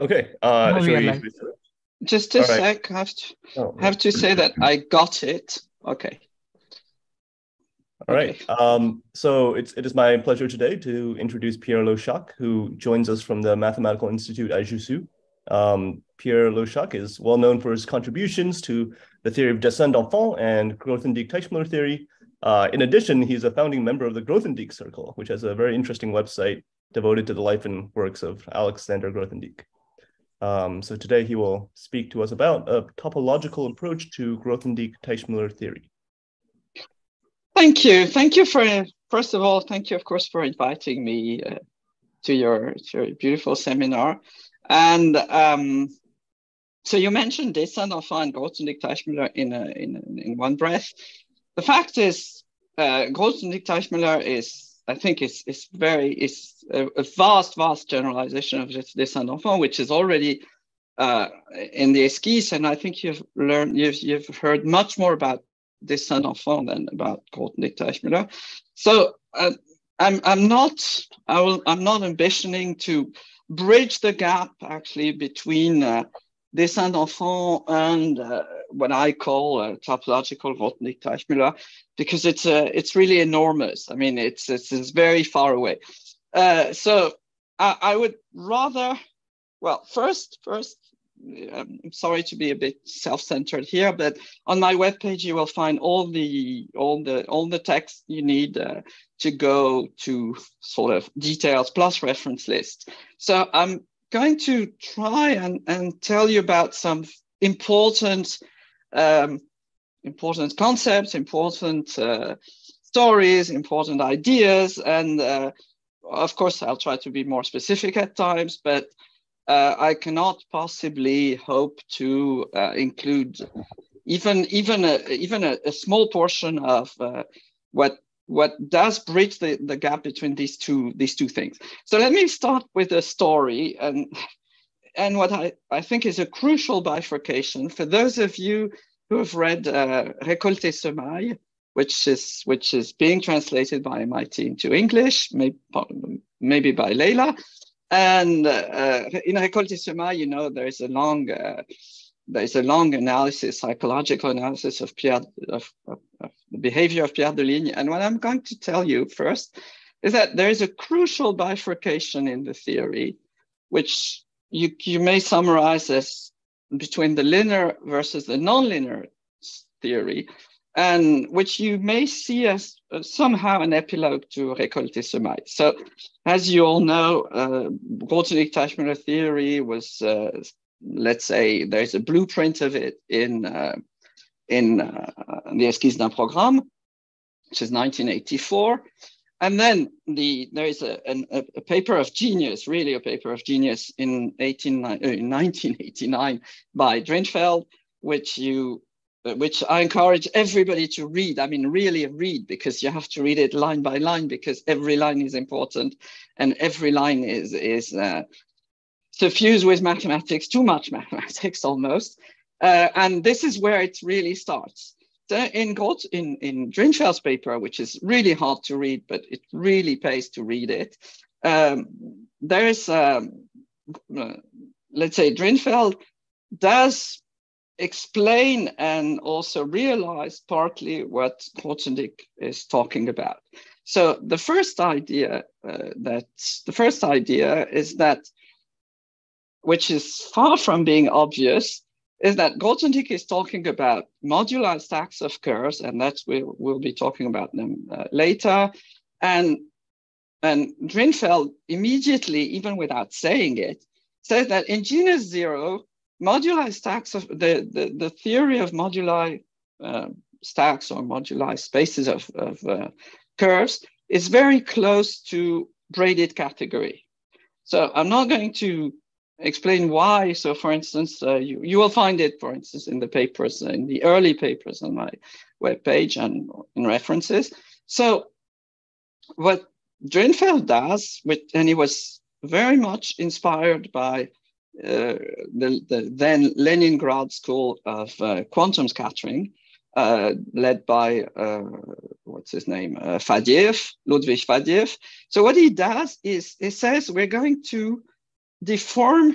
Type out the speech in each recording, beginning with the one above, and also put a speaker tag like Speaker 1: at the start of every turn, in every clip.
Speaker 1: Okay. Uh, we...
Speaker 2: Just a All sec. Right. I have to oh. have to say that I got it. Okay.
Speaker 1: All right. Okay. Um, so it's, it is my pleasure today to introduce Pierre Lochak, who joins us from the Mathematical Institute at Jussieu. Um, Pierre Lochak is well known for his contributions to the theory of dessins d'enfants and Grothendieck-Teichmüller theory. Uh, in addition, he's a founding member of the Grothendieck Circle, which has a very interesting website devoted to the life and works of Alexander Grothendieck. Um, so today he will speak to us about a topological approach to Grothendieck-Teichmüller theory.
Speaker 2: Thank you. Thank you for, first of all, thank you, of course, for inviting me uh, to, your, to your beautiful seminar. And um, so you mentioned d'enfants and Grothendieck-Teichmüller in, a, in, in one breath. The fact is, uh, Grothendieck-Teichmüller is I think it's, it's very, it's a, a vast, vast generalization of dessins d'enfant, which is already uh, in the esquisse. And I think you've learned, you've, you've heard much more about dessins d'enfant than about Grothendieck-Teichmüller. So uh, I'm, I'm not, I will, I'm not ambitioning to bridge the gap actually between uh, dessins d'enfant and uh, what I call a topological Grothendieck-Teichmüller because it's uh, it's really enormous. I mean, it's it's, it's very far away. Uh, so I, I, would rather, well, first first. Um, I'm sorry to be a bit self-centered here, but on my webpage you will find all the all the all the text you need uh, to go to sort of details plus reference list. So I'm going to try and, and tell you about some important um, important concepts, important uh, stories, important ideas, and uh, of course I'll try to be more specific at times, but uh, I cannot possibly hope to uh, include even even a, even a, a small portion of uh, what what does bridge the, the gap between these two these two things. So let me start with a story and and what I, I think is a crucial bifurcation for those of you who have read uh, Semailles, which is which is being translated by MIT into English, maybe, maybe by Leila. And uh, in Récoltes Semailles, you know, there is a long uh, there's a long analysis, psychological analysis of Pierre of, of, of, the behavior of Pierre Deligne. And what I'm going to tell you first is that there is a crucial bifurcation in the theory, which you, you may summarize as between the linear versus the nonlinear theory, and which you may see as uh, somehow an epilogue to Récoltes Semailles. So, as you all know, uh, Grothendieck-Teichmüller theory was uh, let's say there's a blueprint of it in uh, in uh, the Esquisse d'un Programme, which is 1984. And then the there is a, a, a, paper of genius, really a paper of genius in, 18, uh, 1989 by Drinfeld, which you which I encourage everybody to read. I mean, really read because you have to read it line by line because every line is important and every line is is uh, suffused with mathematics, too much mathematics almost. Uh, and this is where it really starts. In, Grot, in, in Drinfeld's paper, which is really hard to read, but it really pays to read it, um, there's, um, uh, let's say, Drinfeld does explain and also realize partly what Grothendieck is talking about. So the first idea uh, that the first idea is that which is far from being obvious, is that Grothendieck is talking about modular stacks of curves, and that's we'll, we'll be talking about them uh, later. And, and Drinfeld immediately, even without saying it, says that in genus zero, moduli stacks of the, the, the theory of moduli uh, stacks or moduli spaces of, of uh, curves is very close to braided category. So I'm not going to explain why. So, for instance, uh, you, you will find it, for instance, in the papers, in the early papers on my webpage and in references. So, what Drinfeld does, with, and he was very much inspired by uh, the, the, then Leningrad School of uh, Quantum Scattering, uh, led by, uh, what's his name, uh, Faddeev, Ludwig Faddeev. So what he does is he says we're going to deform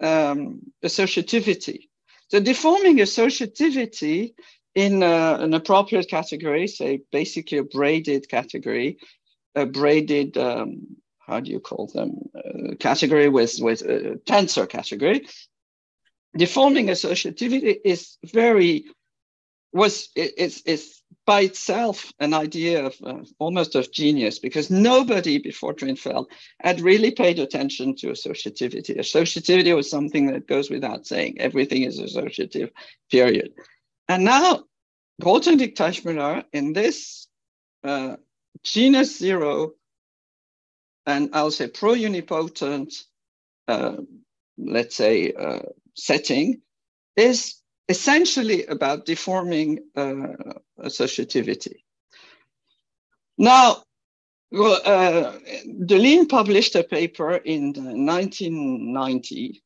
Speaker 2: um, associativity. So deforming associativity in uh, an appropriate category, say basically a braided category, a braided, um, how do you call them, uh, category with, with a tensor category. Deforming associativity is very, was, it's, it's by itself an idea of uh, almost of genius because nobody before Drinfeld had really paid attention to associativity. Associativity was something that goes without saying. Everything is associative, period. And now Grothendieck Teichmüller in this uh, genus zero, and I'll say pro-unipotent, uh, let's say, uh, setting, is essentially about deforming uh, associativity. Now, well, uh, Deligne published a paper in 1990,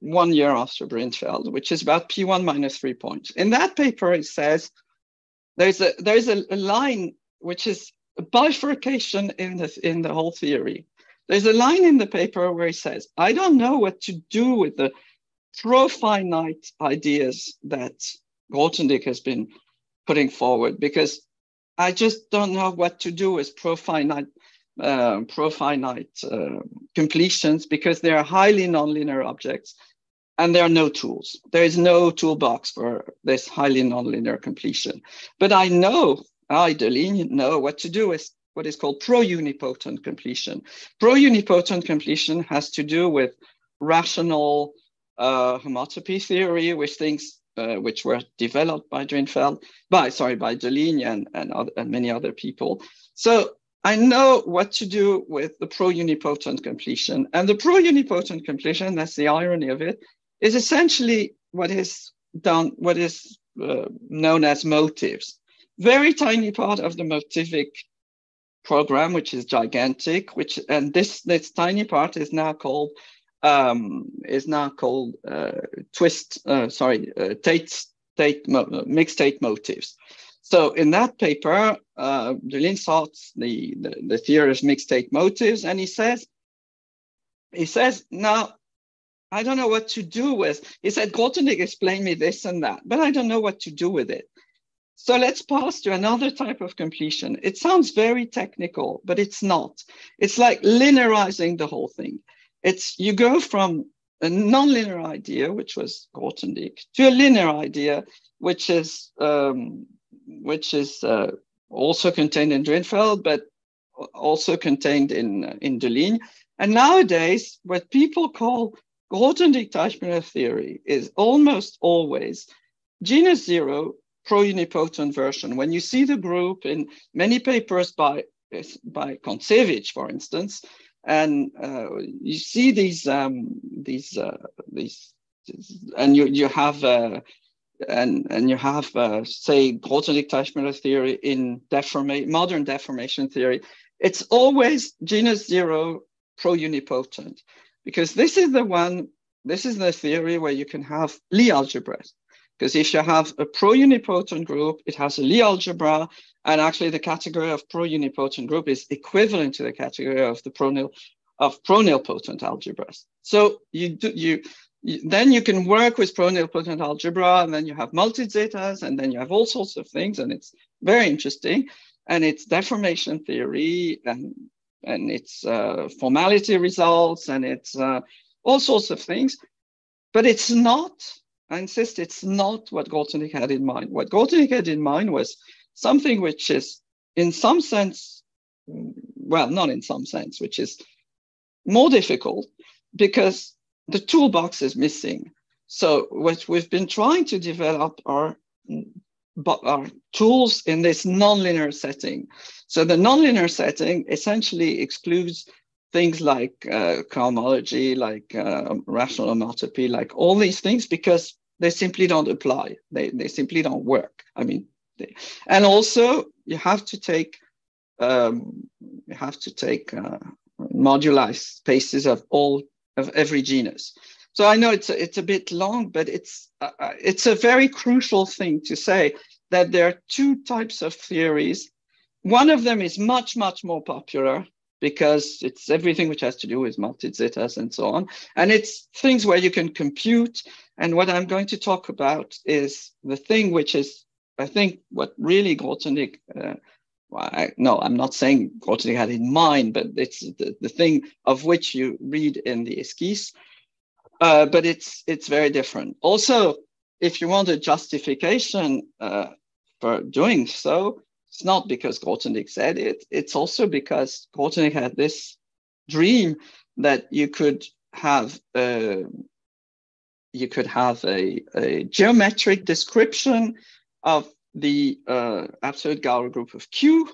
Speaker 2: one year after Drinfeld, which is about P1 minus three points. In that paper, it says there's a there's a, a line which is a bifurcation in the in the whole theory. There's a line in the paper where he says, I don't know what to do with the pro-finite ideas that Grothendieck has been putting forward because I just don't know what to do with pro-finite uh, pro-finite uh, completions because they are highly nonlinear objects and there are no tools. There is no toolbox for this highly nonlinear completion. But I know, I, Deligne, know what to do with what is called pro-unipotent completion. Pro-unipotent completion has to do with rational uh, homotopy theory, which things uh, which were developed by Drinfeld, by sorry, by Deligne and and, other, and many other people. So I know what to do with the pro-unipotent completion, and the pro-unipotent completion. That's the irony of it. Is essentially what is done, what is uh, known as motives. Very tiny part of the motivic program, which is gigantic, which and this this tiny part is now called um, is now called uh, twist, uh, sorry, uh, Tate, Tate mixed Tate motives. So in that paper, uh, thoughts the, the, the theory of mixed Tate motives, and he says, he says, now, I don't know what to do with, he said, Grothendieck explained me this and that, but I don't know what to do with it. So let's pass to another type of completion. It sounds very technical, but it's not. It's like linearizing the whole thing. It's you go from a nonlinear idea, which was Grothendieck, to a linear idea, which is um, which is uh, also contained in Drinfeld, but also contained in in Deligne. And nowadays, what people call Grothendieck-Teichmüller theory is almost always genus zero pro-unipotent version. When you see the group in many papers by by Kontsevich, for instance, and uh, you see these um, these uh, these and you you have uh, and and you have uh, say Grothendieck-Teichmüller theory in deformation modern deformation theory. It's always genus zero pro-unipotent because this is the one this is the theory where you can have Lie algebras because if you have a pro-unipotent group it has a Lie algebra and actually, the category of pro-unipotent group is equivalent to the category of the pronil of pronilpotent algebras. So you do you, then you can work with pronilpotent algebra, and then you have multi-zetas, and then you have all sorts of things, and it's very interesting. And it's deformation theory, and and it's uh, formality results, and it's uh, all sorts of things. But it's not. I insist, it's not what Grothendieck had in mind. What Grothendieck had in mind was something which is, in some sense, well, not in some sense, which is more difficult because the toolbox is missing. So what we've been trying to develop are, are tools in this nonlinear setting. So the nonlinear setting essentially excludes things like uh, like uh, rational homotopy, like all these things, because they simply don't apply. They, they simply don't work. I mean, and also you have to take um, you have to take uh, moduli spaces of all of every genus. So I know it's a, it's a bit long, but it's uh, uh, it's a very crucial thing to say that there are two types of theories. One of them is much much more popular, because it's everything which has to do with multi-zetas and so on. And it's things where you can compute. And what I'm going to talk about is the thing which is, I think, what really Grothendieck, uh, well, I, no, I'm not saying Grothendieck had in mind, but it's the, the thing of which you read in the esquisse. Uh, but it's it's very different. Also, if you want a justification uh, for doing so, it's not because Grothendieck said it. It's also because Grothendieck had this dream that you could have a, you could have a, a geometric description of the uh, absolute Galois group of Q.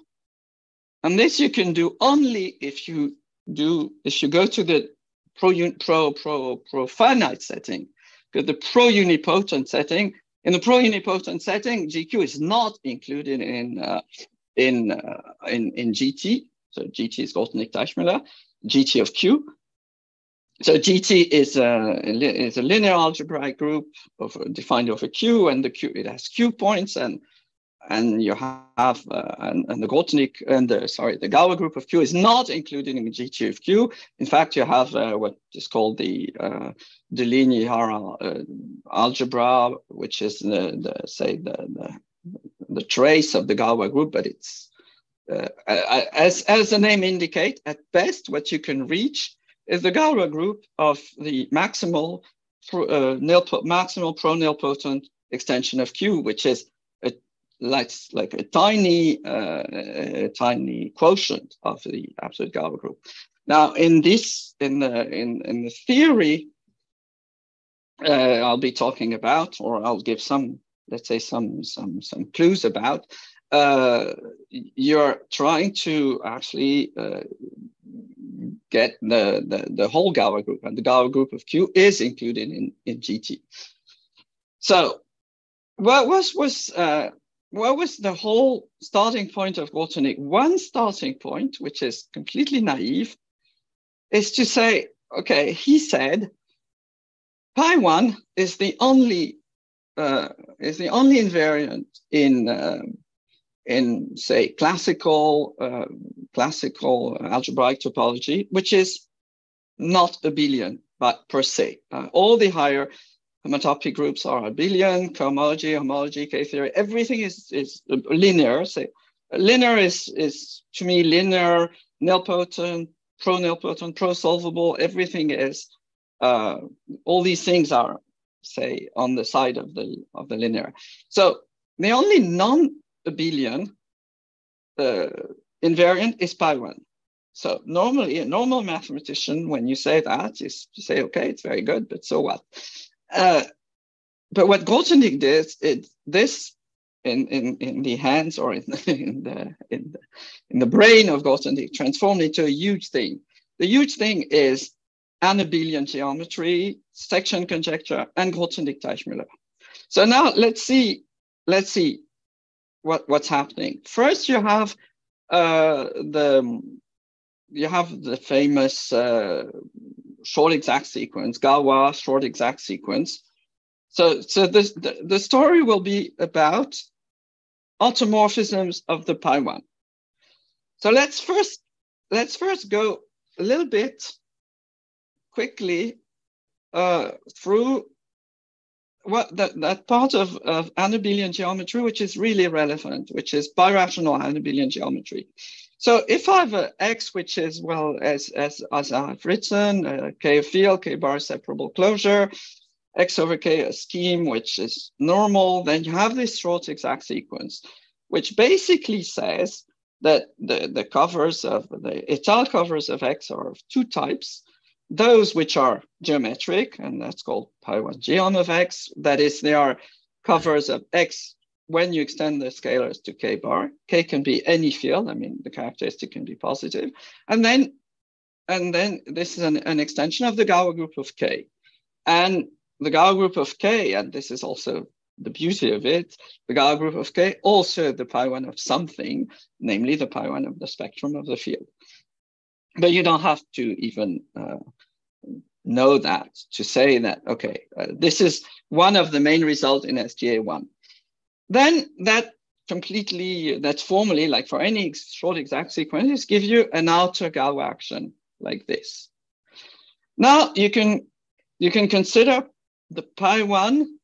Speaker 2: And this you can do only if you do if you go to the pro pro pro pro finite setting, because the pro unipotent setting in the pro-unipotent setting, GQ is not included in, uh, in, uh, in, in GT. So GT is Grothendieck-Teichmüller, GT of Q. So GT is a, is a linear algebraic group of defined over Q, and the Q it has Q points, and and you have uh, and, and, the Grothendieck and the sorry the Galois group of Q is not included in the GT of Q. In fact, you have uh, what is called the uh, linear uh, algebra, which is the, the say the, the, the trace of the Galois group, but it's uh, as as the name indicate, at best what you can reach is the Galois group of the maximal uh, nil maximal pro nilpotent extension of Q, which is like, like a tiny, uh, a tiny quotient of the absolute Galois group. Now, in this, in the in, in the theory, uh, I'll be talking about, or I'll give some, let's say, some some some clues about. Uh, you're trying to actually uh, get the, the the whole Galois group, and the Galois group of Q is included in in GT. So, what was was uh, what was the whole starting point of Grothendieck? One starting point, which is completely naive, is to say, okay, he said pi one is the only uh, is the only invariant in uh, in say classical uh, classical algebraic topology, which is not abelian, but per se. Uh, all the higher homotopy groups are abelian, cohomology, homology, K-theory, everything is, is linear. So linear is, is to me linear, nilpotent, pro-nilpotent, pro-solvable, everything is, uh, all these things are, say, on the side of the, of the linear. So the only non-abelian uh, invariant is pi one. So normally, a normal mathematician, when you say that, is to say, okay, it's very good, but so what? Uh, but what Grothendieck did, it, this in, in, in the hands or in, in, the, in, the, in the brain of Grothendieck transformed into a huge thing. The huge thing is abelian geometry, section conjecture, and Grothendieck-Teichmüller. So now let's see, let's see what, what's happening. First, you have uh, the you have the famous uh, short exact sequence, Galois short exact sequence. So, so this, the, the story will be about automorphisms of the pi one. So let's first let's first go a little bit quickly uh, through what that, that part of, of abelian geometry which is really relevant, which is birational abelian geometry. So if I have x, which is, well, as, as, as I've written, uh, k field, k bar separable closure, x over k a scheme, which is normal, then you have this short exact sequence, which basically says that the, the covers of the étale covers of x are of two types. Those which are geometric, and that's called pi one geom of x. That is, they are covers of x when you extend the scalars to k bar, k can be any field. I mean, the characteristic can be positive. And then, and then this is an, an extension of the Galois group of k. And the Galois group of k, and this is also the beauty of it, the Galois group of k also the pi one of something, namely the pi one of the spectrum of the field. But you don't have to even uh, know that to say that, okay, uh, this is one of the main results in SGA1. Then that completely, that's formally like for any short exact sequence, give you an outer Galois action like this. Now you can you can consider the pi one,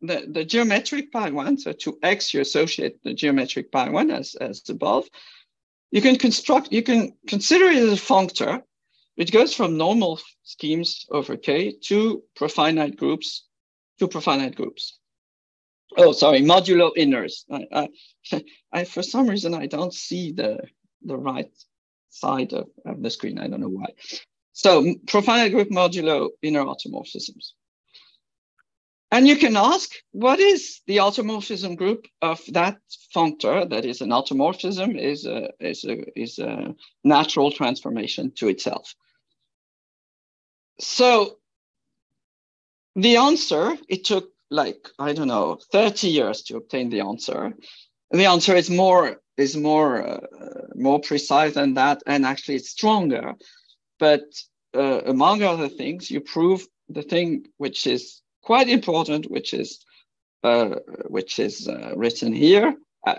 Speaker 2: the, the geometric pi one. So to x, you associate the geometric pi one as, as above. You can construct, you can consider it as a functor, which goes from normal schemes over K to profinite groups, to profinite groups. Oh, sorry, modulo inners. I, I, I, for some reason, I don't see the, the right side of, of the screen. I don't know why. So profinite group modulo inner automorphisms. And you can ask, what is the automorphism group of that functor that is an automorphism, is a, is a, is a natural transformation to itself. So the answer, it took like, I don't know, 30 years to obtain the answer. The answer is more, is more, uh, more precise than that, and actually it's stronger. But uh, among other things, you prove the thing which is quite important, which is uh, which is uh, written here, uh,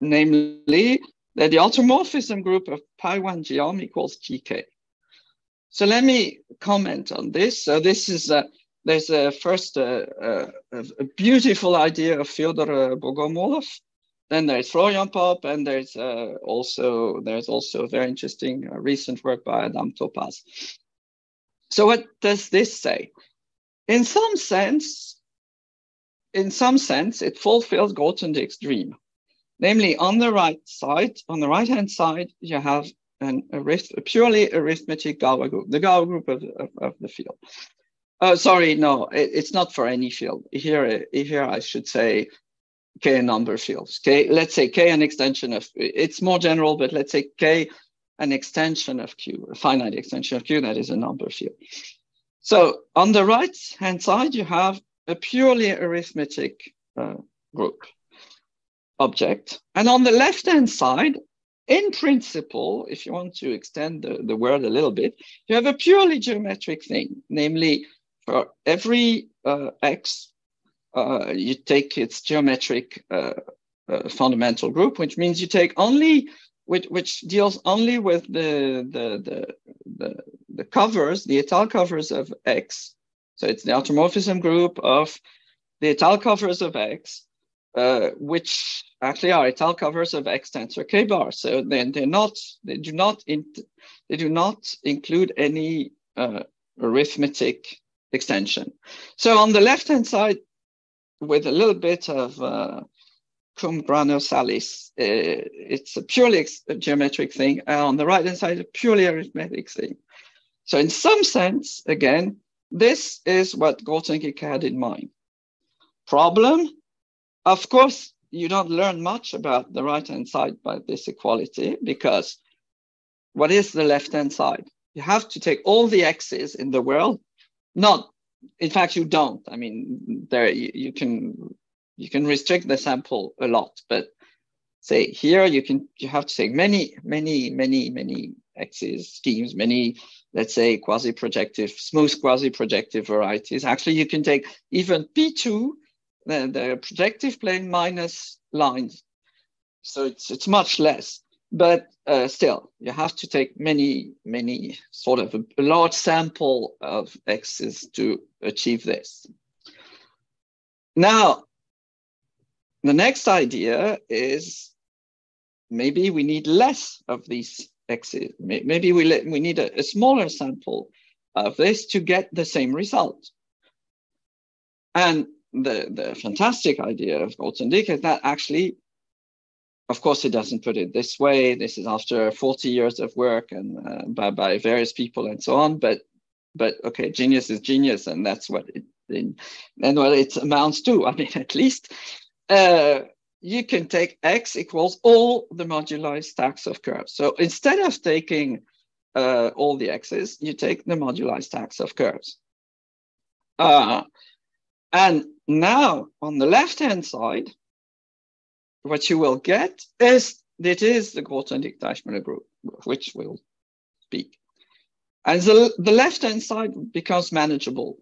Speaker 2: namely that the automorphism group of pi one geom equals gk. So let me comment on this. So this is a, there's a first uh, uh, a beautiful idea of Fyodor Bogomolov. Then there's Florian Pop, and there's uh, also there's also very interesting recent work by Adam Topaz. So what does this say? in some sense, in some sense, it fulfills Grothendieck's dream. Namely, on the right side, on the right-hand side, you have an arith a purely arithmetic Galois group, the Galois group of, of, of the field. Oh, sorry, no, it, it's not for any field. Here, here I should say K number fields. K, let's say K an extension of, it's more general, but let's say K an extension of Q, a finite extension of Q, that is a number field. So on the right hand side, you have a purely arithmetic uh, group object. And on the left hand side, in principle, if you want to extend the, the word a little bit, you have a purely geometric thing, namely for every uh, x, uh, you take its geometric uh, uh, fundamental group, which means you take only which, which deals only with the, the, the, the, the covers, the étale covers of X. So it's the automorphism group of the étale covers of X, uh, which actually are étale covers of X tensor K bar. So then they're not, they do not, in, they do not include any uh, arithmetic extension. So on the left-hand side, with a little bit of uh, cum grano salis. Uh, it's a purely a geometric thing. Uh, on the right hand side, a purely arithmetic thing. So in some sense, again, this is what Grothendieck had in mind. Problem, of course, you don't learn much about the right-hand side by this equality because what is the left-hand side? You have to take all the x's in the world. Not, in fact, you don't. I mean, there you, you can you can restrict the sample a lot, but say here you can you have to take many, many, many, many axes schemes, many, let's say quasi-projective, smooth quasi-projective varieties. Actually, you can take even P2, the, the projective plane minus lines. So it's it's much less, but uh, still you have to take many, many sort of a, a large sample of x's to achieve this. Now, the next idea is maybe we need less of these x's. Maybe we, let, we need a, a smaller sample of this to get the same result. And the, the fantastic idea of Grothendieck is that actually, of course, it doesn't put it this way. This is after 40 years of work and uh, by, by various people and so on. But but okay, genius is genius, and that's what it and what it amounts to. I mean, at least uh, you can take x equals all the moduli stacks of curves. So instead of taking uh, all the x's, you take the moduli stacks of curves. Uh, and now on the left-hand side, what you will get is that is the Grothendieck-Teichmuller group, which we'll speak. And the, the left-hand side becomes manageable.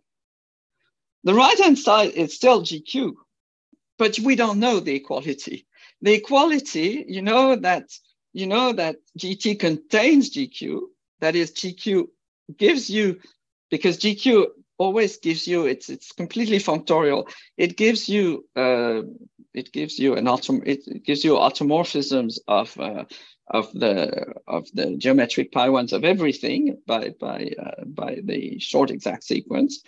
Speaker 2: The right-hand side is still GQ, but we don't know the equality. the equality, you know that you know that GT contains GQ. That is, GQ gives you because GQ always gives you it's it's completely functorial. It gives you uh, it gives you an it gives you automorphisms of uh, of the of the geometric pi ones of everything by by uh, by the short exact sequence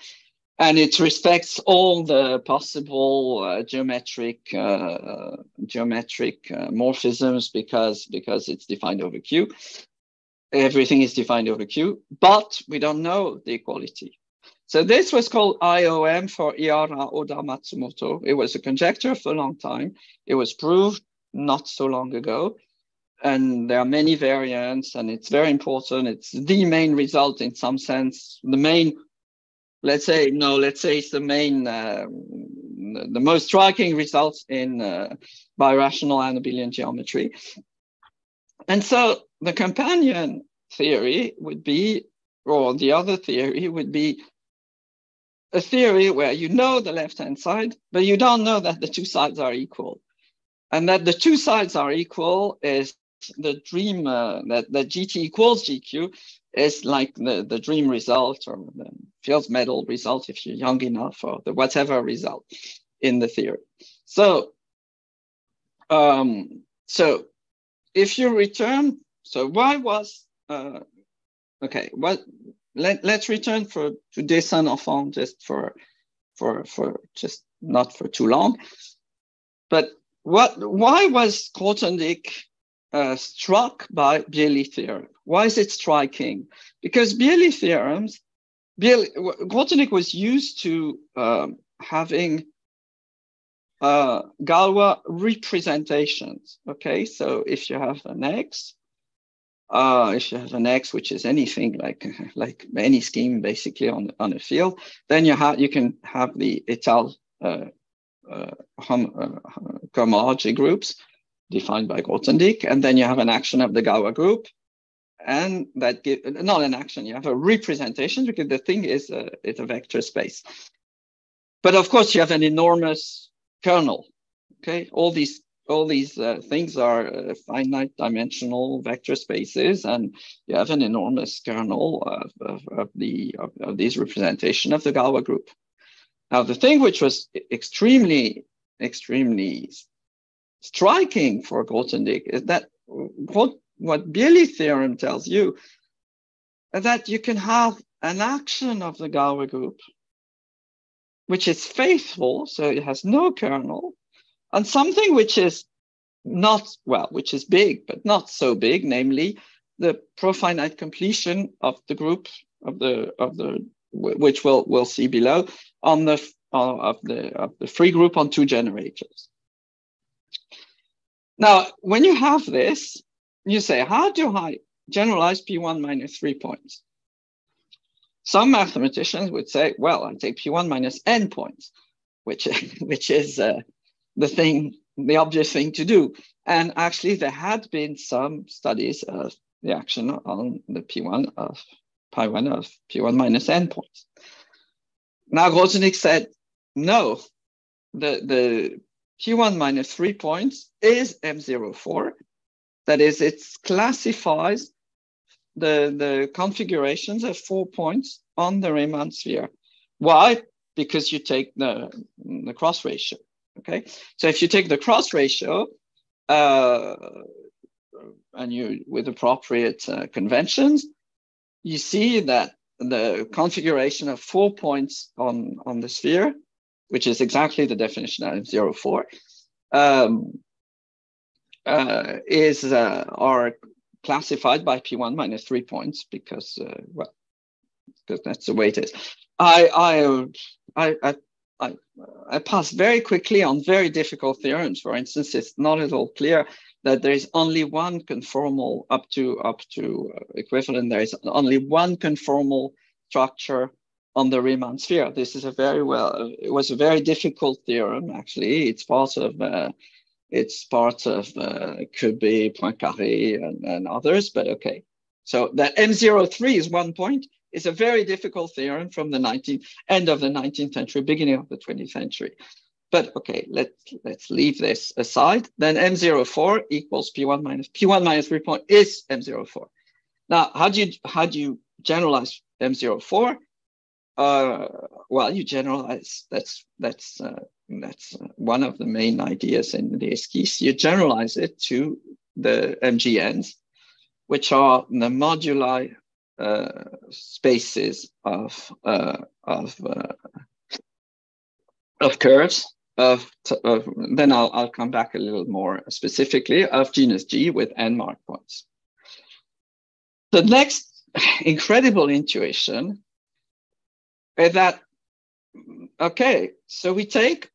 Speaker 2: and it respects all the possible uh, geometric uh, geometric uh, morphisms because because it's defined over Q. Everything is defined over Q, but we don't know the equality. So this was called IOM for Ihara Oda Matsumoto. It was a conjecture for a long time. It was proved not so long ago. And there are many variants, and it's very important. It's the main result in some sense, the main let's say no let's say it's the main uh, the most striking results in uh, birational anabelian geometry and so the companion theory would be or the other theory would be a theory where you know the left hand side but you don't know that the two sides are equal and that the two sides are equal is the dream uh, that, that gt equals gq is like the, the dream result or the Fields medal result if you're young enough or the whatever result in the theory. So, um, so if you return, so why was, uh, okay, what, let, let's return for to Dessin Enfant just for, for, for just not for too long. But what, why was Grothendieck uh, struck by Belyi theorem. Why is it striking? Because Belyi theorems, Belyi, Grothendieck was used to um, having uh, Galois representations. Okay, so if you have an X, uh, if you have an X, which is anything like like any scheme basically on on a field, then you have you can have the Étale uh, uh, uh, groups defined by Grothendieck. And then you have an action of the Galois group. And that give, not an action, you have a representation because the thing is a, it's a vector space. But of course, you have an enormous kernel. Okay, all these all these uh, things are uh, finite dimensional vector spaces, and you have an enormous kernel of, of, of the of, of these representation of the Galois group. Now, the thing which was extremely extremely striking for Grothendieck is that what, Belyi theorem tells you is that you can have an action of the Galois group, which is faithful, so it has no kernel, and something which is not, well, which is big, but not so big, namely the profinite completion of the group of the, of the, which we'll, we'll see below on the, uh, of the, of the free group on two generators. Now, when you have this, you say, how do I generalize P1 minus three points? Some mathematicians would say, well, I take P1 minus n points, which, which is uh, the thing, the obvious thing to do. And actually, there had been some studies of the action on the P1 of pi 1 of P1 minus n points. Now, Grothendieck said, no, the, the P1 minus three points is M04. That is, it classifies the, the configurations of four points on the Riemann sphere. Why? Because you take the, the cross ratio. Okay, so if you take the cross ratio, uh, and you with appropriate uh, conventions, you see that the configuration of four points on, on the sphere which is exactly the definition of zero four, um, uh, is uh, are classified by P1 minus three points because, uh, well, because that's the way it is. I, I, I, I, I pass very quickly on very difficult theorems. For instance, it's not at all clear that there is only one conformal up to up to uh, equivalent. There is only one conformal structure on the Riemann sphere. This is a very well, it was a very difficult theorem, actually. It's part of, uh, it's part of, uh, Koebe Poincaré and, and others, but okay. So that M03 is one point. It's a very difficult theorem from the 19th, end of the 19th century, beginning of the 20th century. but okay, let's let's leave this aside. Then M04 equals P1 minus P1 minus 3 point is M04. Now, how do you how do you generalize M04? Uh, well, you generalize. That's that's uh, that's one of the main ideas in the esquisse. You generalize it to the MGNs, which are the moduli spaces of uh, of uh, of curves of, of, then I'll, I'll come back a little more specifically of genus G with n mark points. The next incredible intuition is that, okay, so we take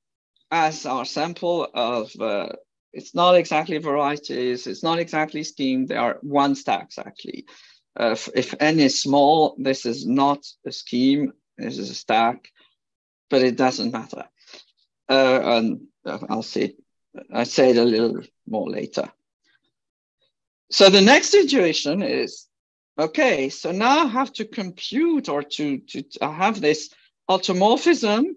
Speaker 2: as our sample of, uh, it's not exactly varieties, it's not exactly scheme, they are one stacks actually. Uh, if, n is small, this is not a scheme, this is a stack, but it doesn't matter. Uh, and uh, I'll say, I say it a little more later. So the next situation is, okay, so now I have to compute or to, to, to have this automorphism,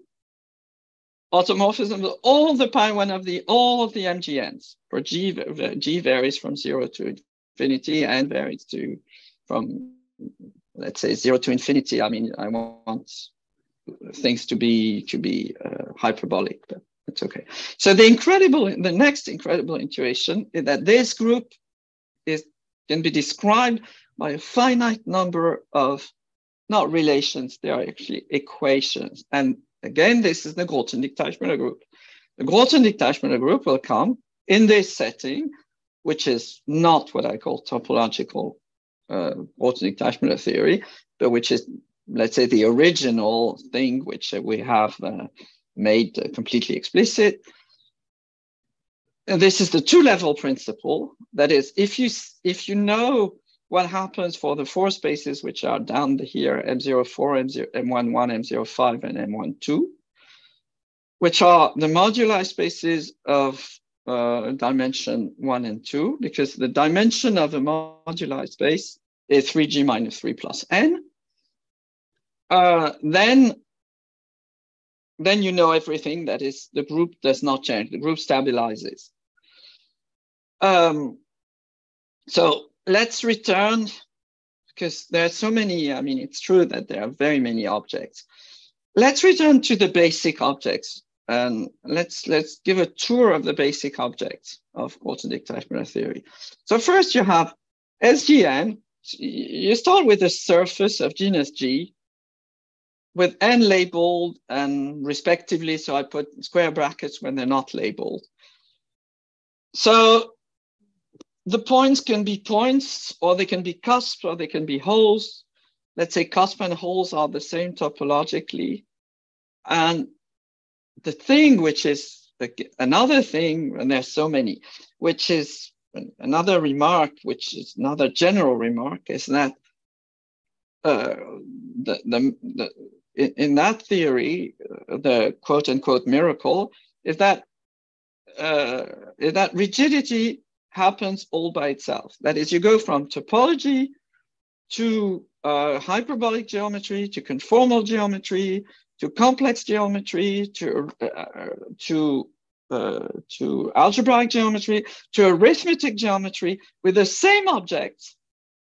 Speaker 2: automorphism of all the pi one of the, all of the MGNs for G, G varies from zero to infinity and varies to from, let's say zero to infinity. I mean, I want things to be to be uh, hyperbolic, but it's okay. So the incredible, the next incredible intuition is that this group is can be described by a finite number of not relations, they are actually equations. And again, this is the Grothendieck-Teichmüller group. The Grothendieck-Teichmüller group will come in this setting, which is not what I call topological uh, Grothendieck-Teichmüller theory, but which is let's say the original thing which we have uh, made uh, completely explicit. And this is the two-level principle. That is, if you if you know what happens for the four spaces which are down here, M04, M0, M11, M05, and M12, which are the moduli spaces of uh, dimension one and two, because the dimension of a moduli space is 3g minus 3 plus n. Uh, then then you know everything that is the group does not change the group stabilizes. Um, so let's return because there are so many i mean it's true that there are very many objects. Let's return to the basic objects and let's let's give a tour of the basic objects of Grothendieck-Teichmüller theory. So first you have sgn you start with the surface of genus g with n labeled and respectively, so I put square brackets when they're not labeled. So the points can be points, or they can be cusps, or they can be holes. Let's say cusp and holes are the same topologically. And the thing which is another thing, and there's so many, which is another remark, which is another general remark, is that uh, the, the, the in, in that theory, uh, the quote unquote miracle is that uh, is that rigidity happens all by itself. That is, you go from topology to uh, hyperbolic geometry to conformal geometry to complex geometry to uh, to uh, to algebraic geometry to arithmetic geometry with the same objects,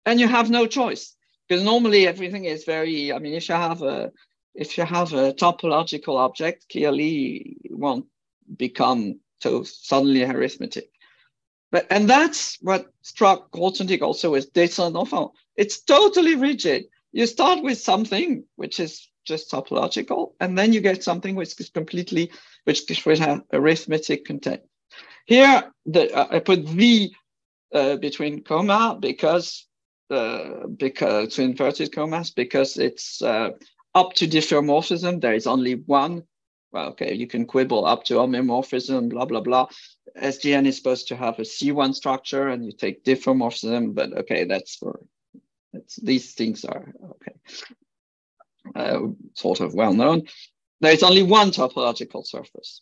Speaker 2: and you have no choice because normally everything is very. I mean, if you have a if you have a topological object, clearly it won't become so suddenly arithmetic. But and that's what struck Grothendieck also with dessin d'enfant. It's totally rigid. You start with something which is just topological, and then you get something which is completely which which has arithmetic content. Here, the, uh, I put v uh, between comma because uh, because to inverted commas because it's uh, up to diffeomorphism, there is only one. Well, okay, you can quibble up to homeomorphism, blah, blah, blah. SGN is supposed to have a C1 structure and you take diffeomorphism, but okay, that's for, that's, these things are, okay, uh, sort of well known. There is only one topological surface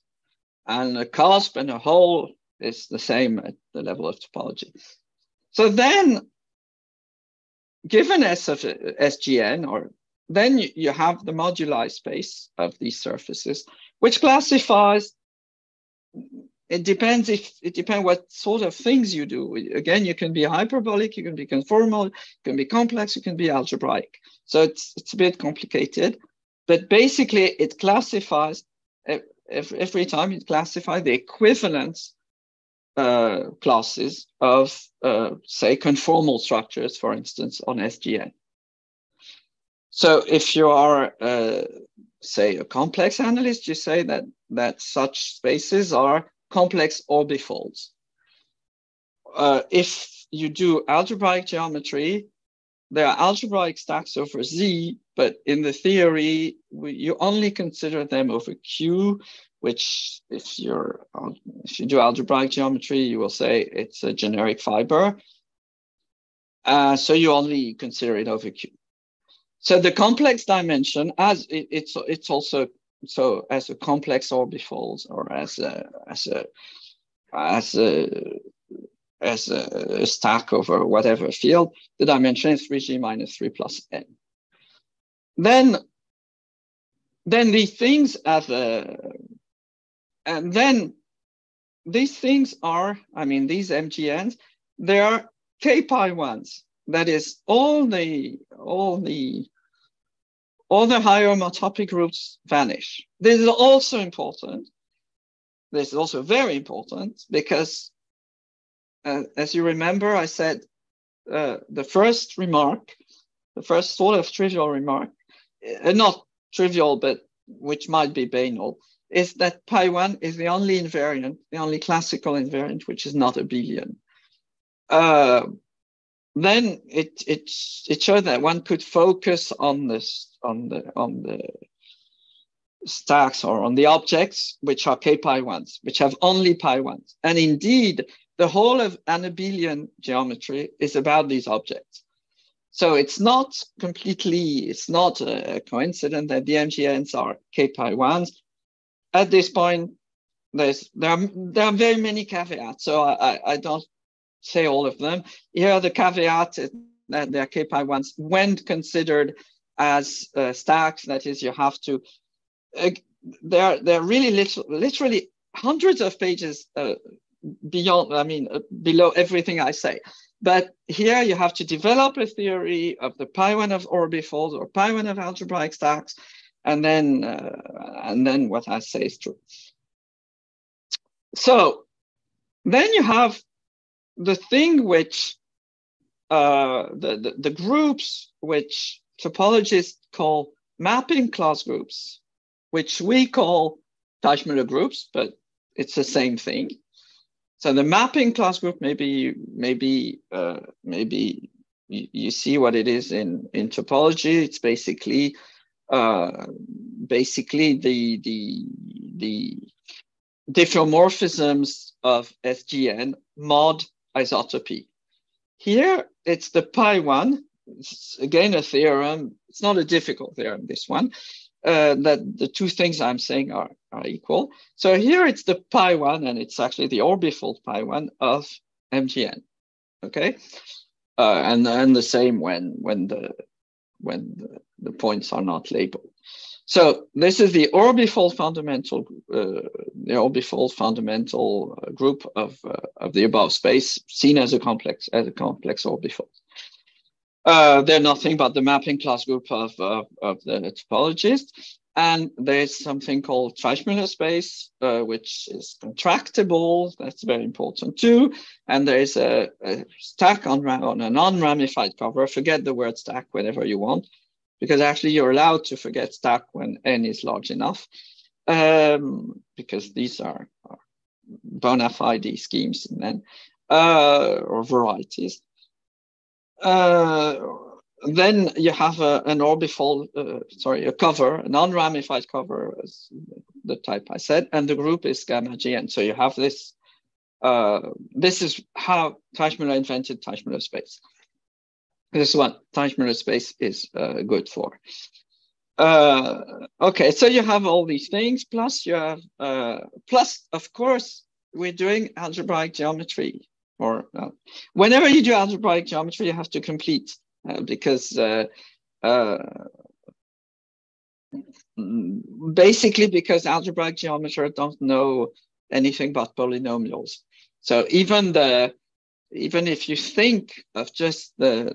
Speaker 2: and a cusp and a hole is the same at the level of topology. So then, given S of SGN or then you, you have the moduli space of these surfaces, which classifies it depends if it depends what sort of things you do. Again, you can be hyperbolic, you can be conformal, you can be complex, you can be algebraic. So it's it's a bit complicated, but basically it classifies every time it classifies the equivalence uh, classes of uh, say conformal structures, for instance, on SGN. So if you are uh, say a complex analyst, you say that that such spaces are complex orbifolds. Uh, if you do algebraic geometry, there are algebraic stacks over Z, but in the theory, we, you only consider them over Q, which if you're if you do algebraic geometry, you will say it's a generic fiber. Uh, so you only consider it over Q. So the complex dimension, as it, it's it's also so as a complex orbifolds or as a as a as a as a stack over whatever field, the dimension is 3g minus 3 plus n. Then, then these things as a, and then these things are, I mean, these MGNs, they are k pi ones. That is all the, all the, all the higher homotopy groups vanish. This is also important this is also very important because, uh, as you remember, I said uh, the first remark, the first sort of trivial remark, uh, not trivial, but which might be banal, is that pi 1 is the only invariant, the only classical invariant, which is not abelian. Then it, it, it showed that one could focus on this, on the, on the stacks or on the objects which are k pi ones, which have only pi ones. And indeed, the whole of anabelian geometry is about these objects. So it's not completely, it's not a coincidence that the MGNs are k pi ones. At this point, there's there are, there are very many caveats, so I, I, I don't say all of them. Here, the caveat is that they're k pi ones when considered as uh, stacks. That is, you have to uh, there there are really little, literally hundreds of pages uh, beyond i mean uh, below everything i say but here you have to develop a theory of the pi one of orbifolds or pi one of algebraic stacks and then uh, and then what i say is true so then you have the thing which uh, the, the, the groups which topologists call mapping class groups which we call Teichmüller groups, but it's the same thing. So the mapping class group, maybe, maybe, uh, maybe you, you, see what it is in, in topology. It's basically, uh, basically the, the, the diffeomorphisms of SGN mod isotopy. Here, it's the pi one. It's again a theorem. It's not a difficult theorem, this one uh, that the two things I'm saying are, are equal. So here it's the pi one, and it's actually the orbifold pi one of MGN. Okay, uh, and and the same when when the when the, the points are not labeled. So this is the orbifold fundamental, uh, the orbifold fundamental uh, group of uh, of the above space, seen as a complex as a complex orbifold. Uh, they're nothing but the mapping class group of, of, of the topologist. And there's something called Teichmüller space, uh, which is contractible. That's very important too. And there's a, a stack on, on a non-ramified cover. Forget the word stack whenever you want, because actually you're allowed to forget stack when n is large enough, um, because these are, are bona fide schemes and then uh, or varieties. Uh, then you have a, an orbifold, uh, sorry, a cover, a non-ramified cover, as the type I said, and the group is gamma GN. So you have this. Uh, this is how Teichmüller invented Teichmüller space. This is what Teichmüller space is uh, good for. Uh, okay, so you have all these things, plus you have, uh, plus of course, we're doing algebraic geometry or uh, whenever you do algebraic geometry, you have to complete uh, because uh basically because algebraic geometry don't know anything but polynomials. So even the even if you think of just the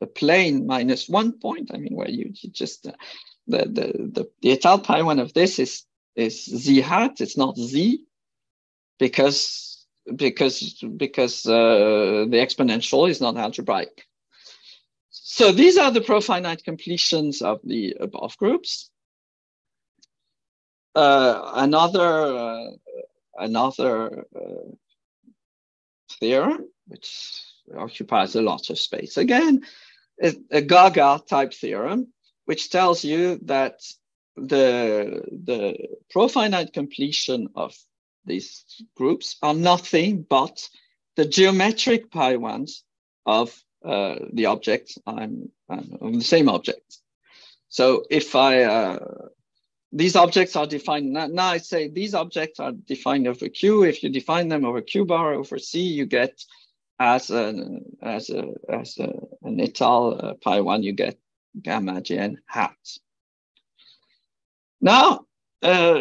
Speaker 2: the plane minus one point, I mean, where you, you just uh, the the the the étale pi one of this is is z hat. It's not z because because because uh, the exponential is not algebraic. So these are the profinite completions of the above groups. Uh, another uh, another uh, theorem, which occupies a lot of space again, a Gaga type theorem, which tells you that the, the profinite completion of these groups are nothing but the geometric pi ones of uh, the object I'm, the same object. So if I uh, these objects are defined now, now, I say these objects are defined over Q. If you define them over Q bar over C, you get as an as a as a, an étale uh, pi one, you get gamma gn hat. Now, uh,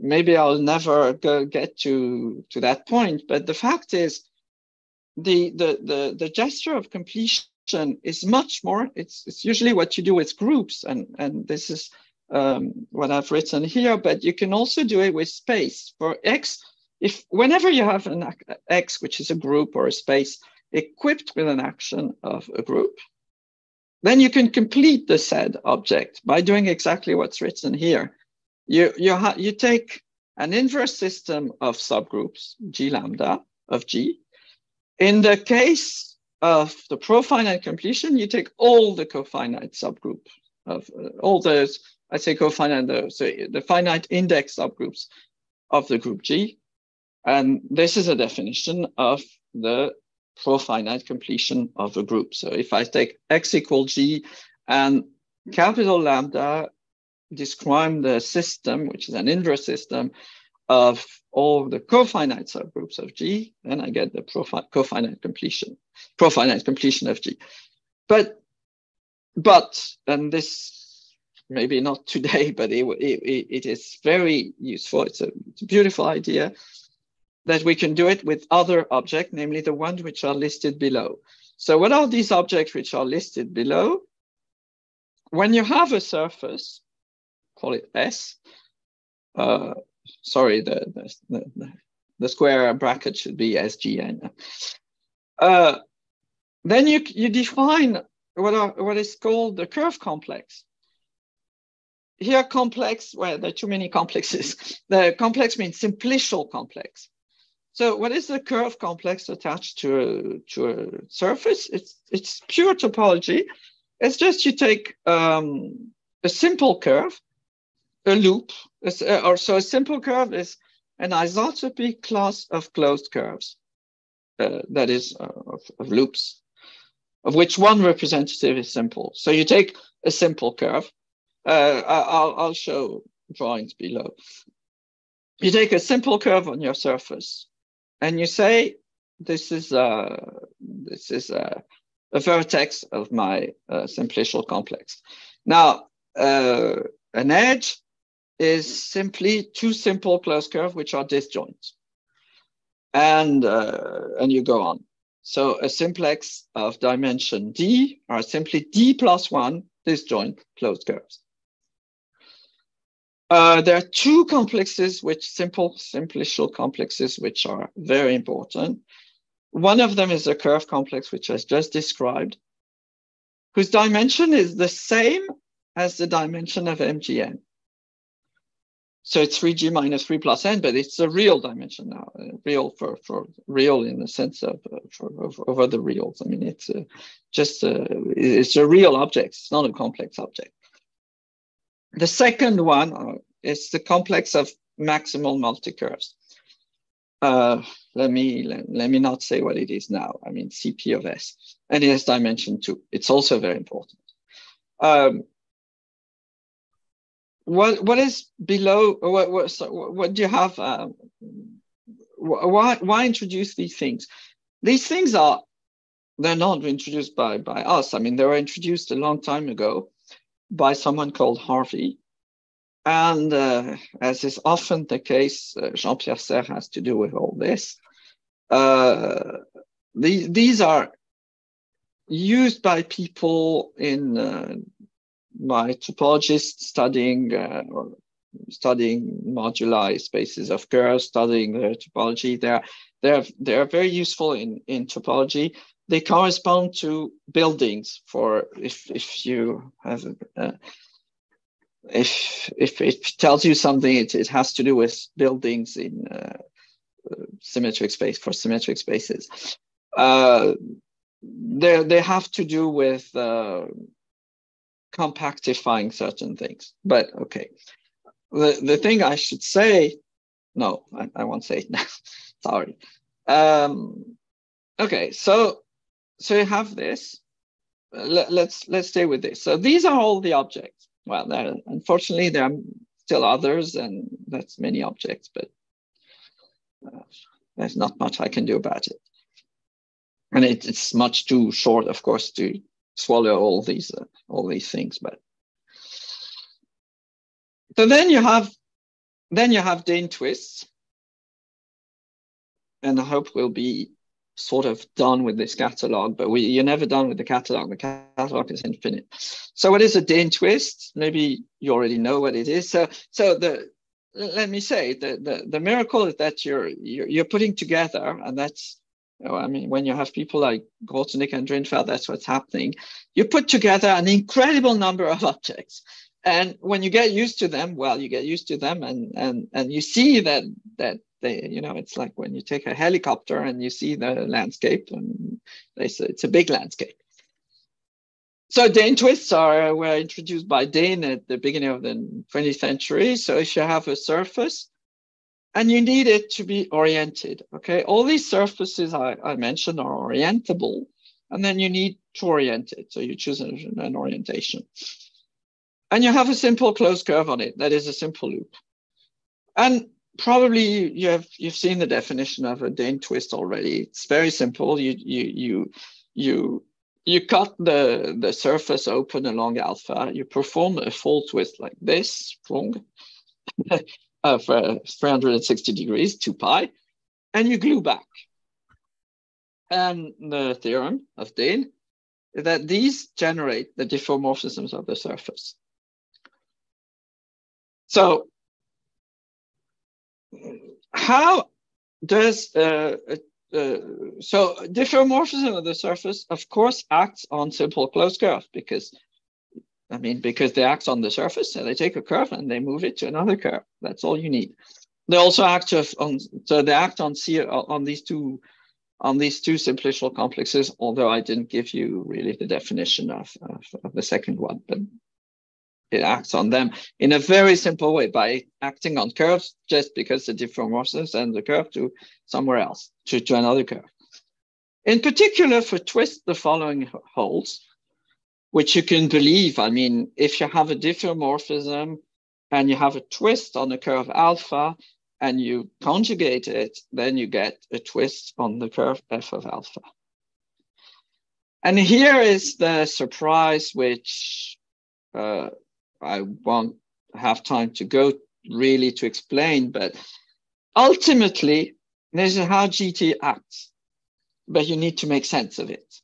Speaker 2: maybe I'll never go, get to to that point, but the fact is, the the the the gesture of completion is much more. It's it's usually what you do with groups, and and this is um, what I've written here, but you can also do it with space. For X, if whenever you have an X, which is a group or a space, equipped with an action of a group, then you can complete the said object by doing exactly what's written here. You, you, you take an inverse system of subgroups, G lambda of G. In the case of the profinite completion, you take all the cofinite subgroup of uh, all those I say cofinite, the, so the finite index subgroups of the group G. And this is a definition of the profinite completion of a group. So if I take X equal G and capital lambda describe the system, which is an inverse system of all the cofinite subgroups of G, then I get the cofinite completion, profinite completion of G. But, but, and this maybe not today, but it, it, it is very useful. It's a, it's a beautiful idea that we can do it with other objects, namely the ones which are listed below. So what are these objects which are listed below? When you have a surface, call it S, uh, sorry, the, the, the, the, square bracket should be SGN. Uh, then you, you define what, are, what is called the curve complex here complex, well, there are too many complexes. The complex means simplicial complex. So what is the curve complex attached to a, to a surface? It's, it's pure topology. It's just you take um, a simple curve, a loop, uh, or so a simple curve is an isotopy class of closed curves, uh, that is uh, of, of loops, of which one representative is simple. So you take a simple curve, uh, I'll, I'll show drawings below. You take a simple curve on your surface and you say, this is a, this is a, a vertex of my uh, simplicial complex. Now, uh, an edge is simply two simple closed curves which are disjoint. And, uh, and you go on. So a simplex of dimension d are simply d plus one disjoint closed curves. Uh, there are two complexes, which simple simplicial complexes, which are very important. One of them is the curve complex, which I just described, whose dimension is the same as the dimension of MGN. So it's 3G minus 3 plus N, but it's a real dimension now, uh, real for, for real in the sense of, uh, for, of over the reals. I mean, it's uh, just a, it's a real object. It's not a complex object. The second one uh, is the complex of maximal multicurves. Uh, let me let, let, me not say what it is now. I mean CP of S, and it has dimension two. It's also very important. Um, what what is below? What what, so what do you have? Um, why why introduce these things? These things are they're not introduced by by us. I mean they were introduced a long time ago by someone called Harvey. And uh, as is often the case, uh, Jean-Pierre Serre has to do with all this. Uh, the, these are used by people in uh, my topologists studying uh, or studying moduli spaces of curves, studying their topology. They're, they're, they're very useful in, in topology. They correspond to buildings for if, if you have, uh, if, if it tells you something, it, it has to do with buildings in uh, symmetric space for symmetric spaces. Uh, they, they have to do with uh, compactifying certain things, but okay the, the thing I should say, no, I, I won't say it now. Sorry. Um, okay, so so you have this. Let, let's let's stay with this. So these are all the objects. Well, there, unfortunately, there are still others, and that's many objects, but uh, there's not much I can do about it. And it, it's much too short, of course, to swallow all these uh, all these things. But so then you have then you have Dehn twists. And I hope we'll be sort of done with this catalog, but we, you're never done with the catalog. The catalog is infinite. So what is a Dehn twist? Maybe you already know what it is. So, so the let me say the, the, the miracle is that you're, you're, you're putting together, and that's know, I mean, when you have people like Grothendieck and Drinfeld, that's what's happening. You put together an incredible number of objects and when you get used to them well you get used to them and and and you see that that they you know it's like when you take a helicopter and you see the landscape and they say it's a big landscape. So Dehn twists are were introduced by Dehn at the beginning of the 20th century. So if you have a surface and you need it to be oriented okay? All these surfaces I, I mentioned are orientable and then you need to orient it. So you choose an, an orientation and you have a simple closed curve on it that is a simple loop. And probably you have you've seen the definition of a Dehn twist already. It's very simple. You you you you you cut the the surface open along alpha. You perform a full twist like this, of uh, 360 degrees, 2 pi, and you glue back. And the theorem of is that these generate the diffeomorphisms of the surface. So how does uh, uh, uh, so diffeomorphism of the surface, of course, acts on simple closed curves because I mean because they act on the surface and they take a curve and they move it to another curve. That's all you need. They also act on so they act on C, on these two on these two simplicial complexes. Although I didn't give you really the definition of, of, of the second one, but it acts on them in a very simple way by acting on curves just because the diffeomorphism sends the curve to somewhere else, to, to another curve. In particular, for twist, the following holds, which you can believe. I mean, if you have a diffeomorphism and you have a twist on the curve alpha and you conjugate it, then you get a twist on the curve f of alpha. And here is the surprise, which uh, I won't have time to go really to explain, but ultimately, this is how GT acts, but you need to make sense of it.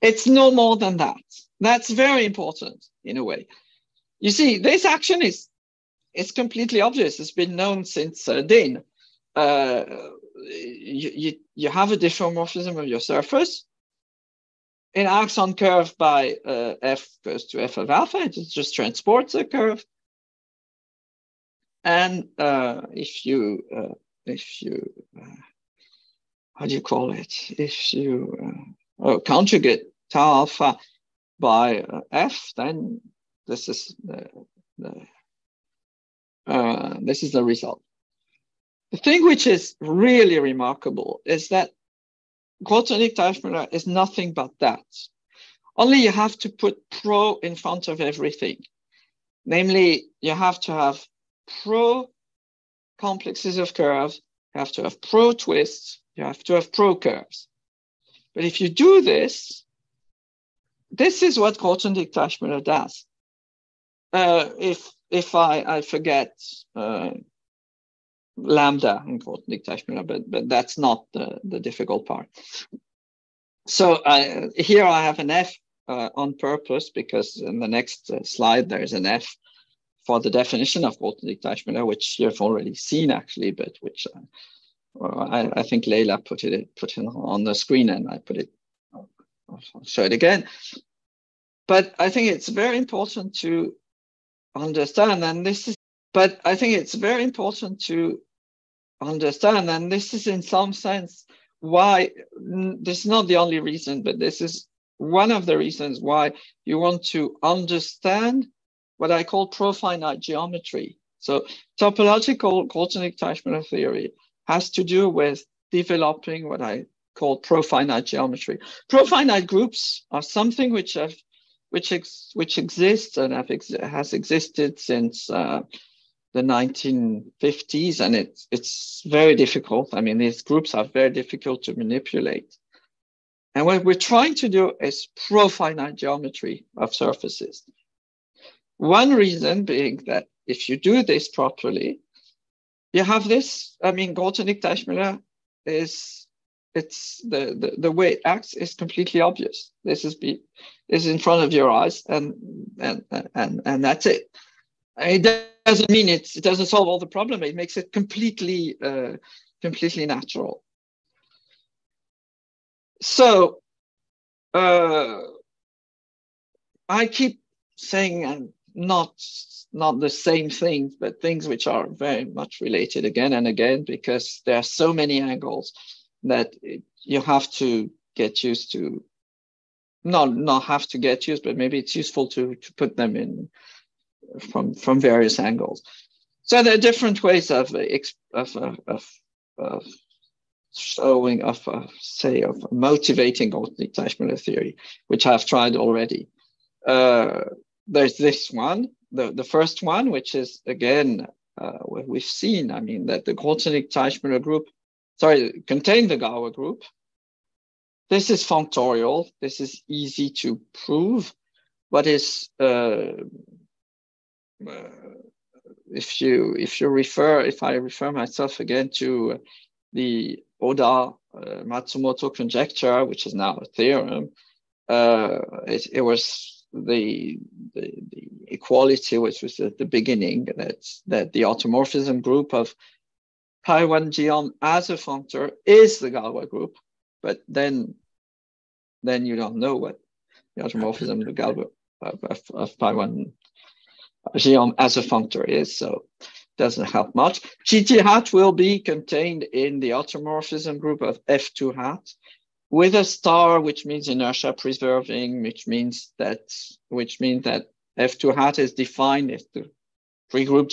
Speaker 2: It's no more than that. That's very important in a way. You see, this action is it's completely obvious. It's been known since uh. Uh, you, you, you have a diffeomorphism of your surface it acts on curve by uh, f goes to f of alpha. It just transports a curve. And uh, if you, uh, if you, uh, how do you call it? If you uh, oh, conjugate tau alpha by uh, f, then this is the, the this is the result. The thing which is really remarkable is that Grothendieck is nothing but that. Only you have to put pro in front of everything. Namely, you have to have pro complexes of curves, you have to have pro twists, you have to have pro curves. But if you do this, this is what Grothendieck-Teichmüller does. Uh, if if I, I forget uh, lambda in Grothendieck-Teichmüller, but, but that's not the, the difficult part. So I, here I have an F uh, on purpose because in the next uh, slide there is an F for the definition of Grothendieck-Teichmüller, which you've already seen actually, but which uh, I, I, think Leila put it put it on the screen and I put it, I'll show it again. But I think it's very important to understand, and this is, but I think it's very important to understand, and this is in some sense why, this is not the only reason, but this is one of the reasons why you want to understand what I call profinite geometry. So topological Grothendieck-Teichmüller theory has to do with developing what I call profinite geometry. Profinite groups are something which have which ex, which exists and have ex, has existed since uh, the 1950s, and it's it's very difficult. I mean, these groups are very difficult to manipulate. And what we're trying to do is profinite geometry of surfaces. One reason being that if you do this properly, you have this. I mean, Grothendieck-Teichmüller is it's the, the the way it acts is completely obvious. This is be is in front of your eyes, and and and and that's it. It doesn't mean it, it doesn't solve all the problem. It makes it completely uh, completely natural. So uh, I keep saying and not not the same things, but things which are very much related again and again because there are so many angles that it, you have to get used to. Not not have to get used, but maybe it's useful to to put them in from from various angles. So there are different ways of of of, of showing of uh, say of motivating Grothendieck-Teichmüller theory, which I've tried already. Uh, there's this one, the, the first one, which is again uh, what we've seen. I mean that the Grothendieck-Teichmüller group, sorry, contain the Galois group. This is functorial. This is easy to prove. What is uh, uh, if you if you refer if I refer myself again to the Oda uh, Matsumoto conjecture, which is now a theorem, uh, it, it, was the, the, the equality which was at the beginning that that the automorphism group of pi one geom as a functor is the Galois group, but then then you don't know what the automorphism of the Galois of, of, of pi one geom as a functor is. So doesn't help much. GT hat will be contained in the automorphism group of F2 hat with a star, which means inertia preserving, which means that which means that F2 hat is defined as the free group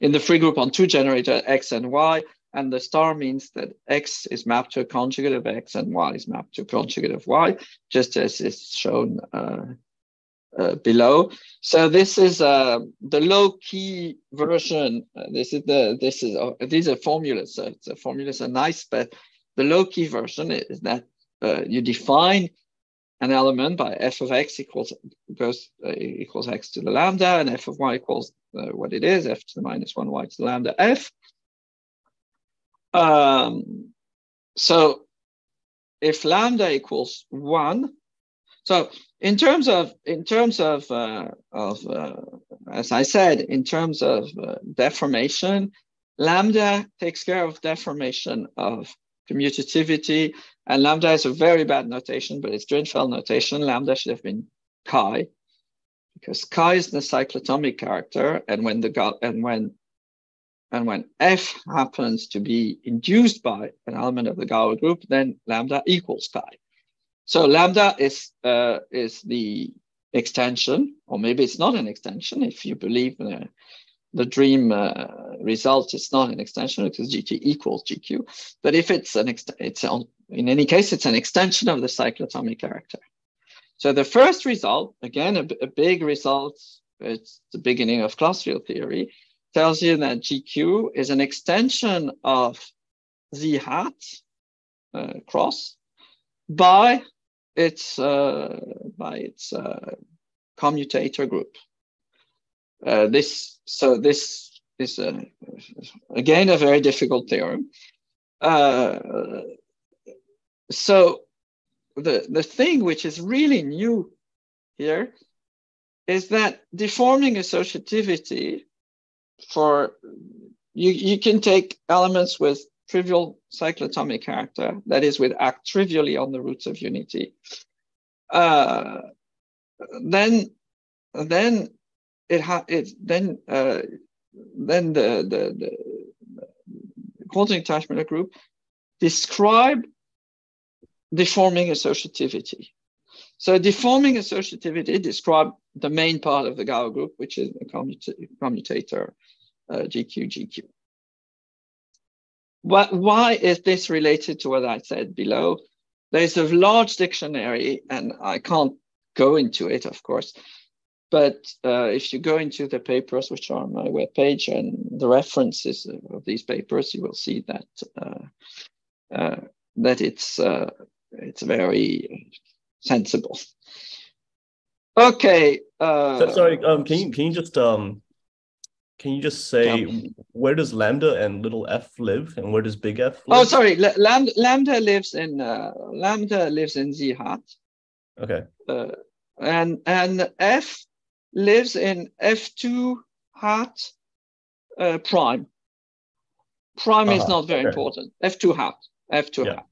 Speaker 2: in the free group on two generator X and Y, and the star means that X is mapped to a conjugate of X and Y is mapped to a conjugate of Y, just as is shown uh, uh, below. So this is uh, the low key version. Uh, this is the this is uh, these are formulas. So the formulas are nice, but the low key version is that uh, you define an element by f of x equals goes equals x to the lambda, and f of y equals what it is, f to the minus one y to the lambda f. Um, so if lambda equals one, so in terms of in terms of uh, of uh, as I said, in terms of uh, deformation, lambda takes care of deformation of commutativity, and lambda is a very bad notation, but it's Drinfeld notation. Lambda should have been chi, because chi is the cyclotomic character, and when the and when and when f happens to be induced by an element of the Galois group, then lambda equals chi. So lambda is uh, is the extension, or maybe it's not an extension. If you believe the, the dream uh, result, it's not an extension because GT equals GQ. But if it's an it's on, in any case, it's an extension of the cyclotomic character. So the first result, again, a, a big result, it's the beginning of class field theory, tells you that GQ is an extension of Z hat uh, cross by its uh, by its uh, commutator group. uh, this so this is a, again a very difficult theorem. Uh, so the the thing which is really new here is that deforming associativity for you you can take elements with trivial cyclotomic character that is with act trivially on the roots of unity uh, then then it ha it then uh, then the the, the Grothendieck-Teichmüller group describe deforming associativity. So deforming associativity describe the main part of the Galois group, which is a commutator uh, GQ GQ. But why is this related to what I said below? There's a large dictionary, and I can't go into it, of course. But uh, if you go into the papers, which are on my webpage, and the references of these papers, you will see that uh, uh, that it's uh, it's very sensible. Okay.
Speaker 1: Uh, so, sorry, um, can you can you just um, can you just say yeah. where does lambda and little f live, and where does big F?
Speaker 2: Live? Oh, sorry, L lambda lambda lives in uh, lambda lives in z hat.
Speaker 1: Okay.
Speaker 2: Uh, and and f lives in f2 hat uh, prime. Prime uh -huh. is uh-huh. not very okay. important. F2 hat. F2 yeah. hat.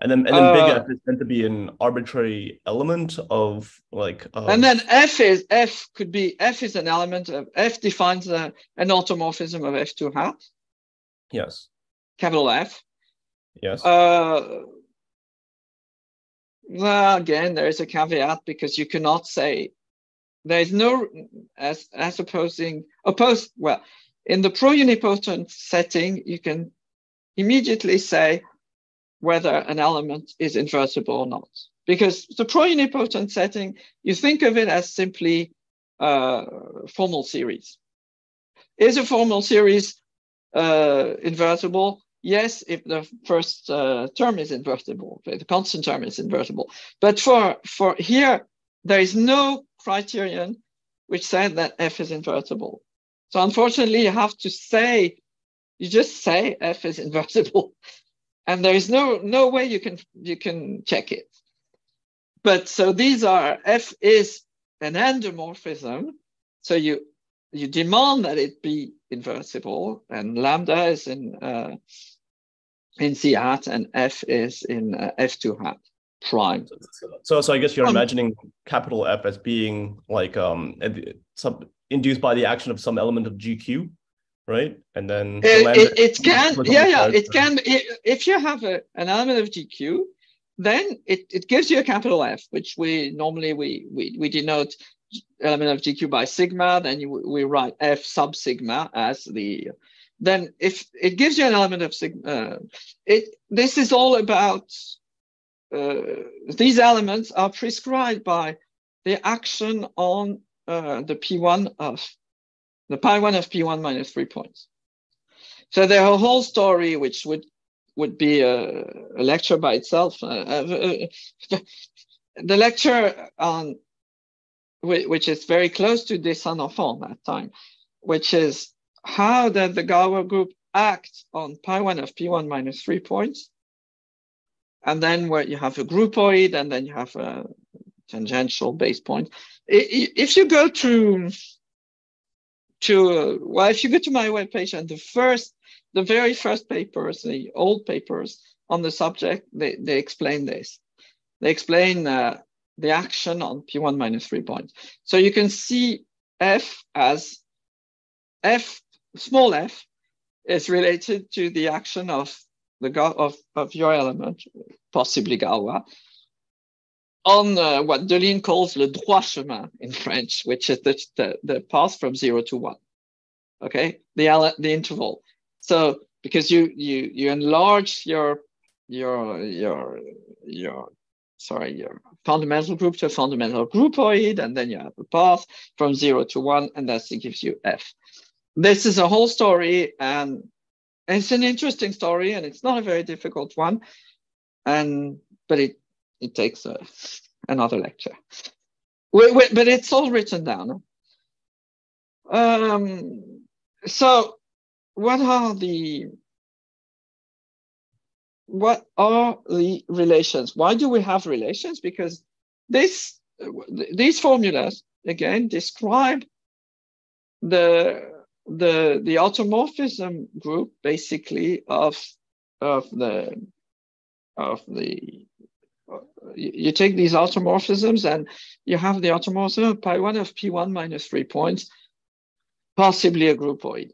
Speaker 1: And then, and then big uh, F is meant to be an arbitrary element of like.
Speaker 2: And then F is F could be F is an element of F defines a, an automorphism of F2 hat.
Speaker 1: Yes.
Speaker 2: Capital F.
Speaker 1: Yes.
Speaker 2: Uh, well, again, there is a caveat because you cannot say there is no as as opposing opposed well in the pro-unipotent setting you can immediately say whether an element is invertible or not. Because the pro-unipotent setting, you think of it as simply a formal series. Is a formal series uh, invertible? Yes, if the first uh, term is invertible, the constant term is invertible. But for, for here, there is no criterion which says that f is invertible. So unfortunately, you have to say, you just say f is invertible and there is no no way you can you can check it. But so these are f is an endomorphism, so you you demand that it be invertible, and lambda is in uh, in z hat, and f is in uh, f2 hat prime.
Speaker 1: So, so I guess you're um, imagining capital F as being like um some induced by the action of some element of GQ right? And then
Speaker 2: it, it, it can, yeah, yeah, it can. It, if you have a, an element of GQ, then it, it gives you a capital F, which we normally we we, we denote element of GQ by sigma. Then you, we write F sub sigma as the. Then if it gives you an element of sigma, uh, it this is all about. Uh, these elements are prescribed by the action on uh, the P1 of the pi 1 of p1 minus 3 points. So there's a whole story which would would be a, a lecture by itself. Uh, uh, uh the lecture on which is very close to dessins d'enfant that time, which is how does the Galois group act on pi 1 of p1 minus 3 points? And then where you have a groupoid and then you have a tangential base point. If you go to to well, if you go to my webpage and the first, the very first papers, the old papers on the subject, they, they explain this. They explain uh, the action on P1 minus three points. So you can see F as F, small f, is related to the action of the of, of your element, possibly Galois, on uh, what Deligne calls le droit chemin in French, which is the, the, the path from zero to one. Okay, the the interval. So because you you you enlarge your your your your sorry your fundamental group to a fundamental groupoid, and then you have a path from zero to one, and that gives you f. This is a whole story, and it's an interesting story, and it's not a very difficult one, and but it it takes a, another lecture. But it's all written down. um, so what are the what are the relations? Why do we have relations? Because this these formulas again describe the the the automorphism group basically of of the of the you take these automorphisms and you have the automorphism of pi 1 of p1 minus 3 points, possibly a groupoid.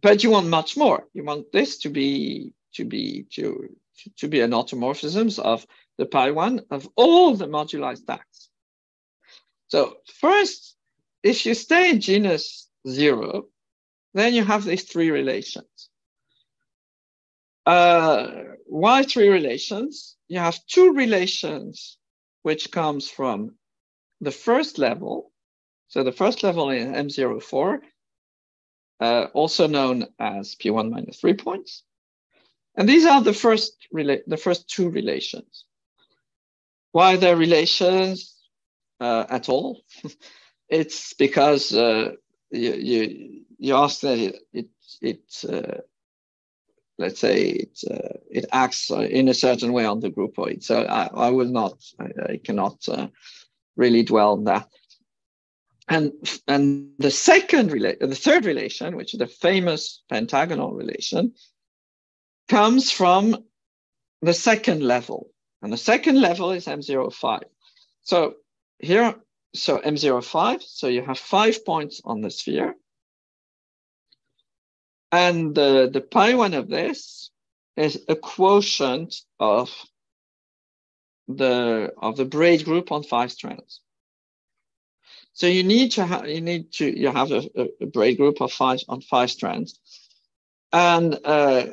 Speaker 2: But you want much more. You want this to be to be to to be an automorphisms of the pi 1 of all the moduli stacks. So first, if you stay in genus 0, then you have these three relations. Uh, why three relations? You have two relations which comes from the first level. So the first level is M04, uh, also known as P1 minus three points. And these are the first, the first two relations. Why they're relations uh, at all? it's because uh, you, you, you ask that it, it, it uh, let's say it uh, it acts in a certain way on the groupoid. So I, I will not, I, I cannot uh, really dwell on that. And and the second relation, the third relation, which is the famous pentagonal relation, comes from the second level, and the second level is M05. So here, so M05, so you have five points on the sphere, and the, the pi one of this is a quotient of the of the braid group on five strands. So you need to have you need to you have a, a braid group of five on five strands, and uh,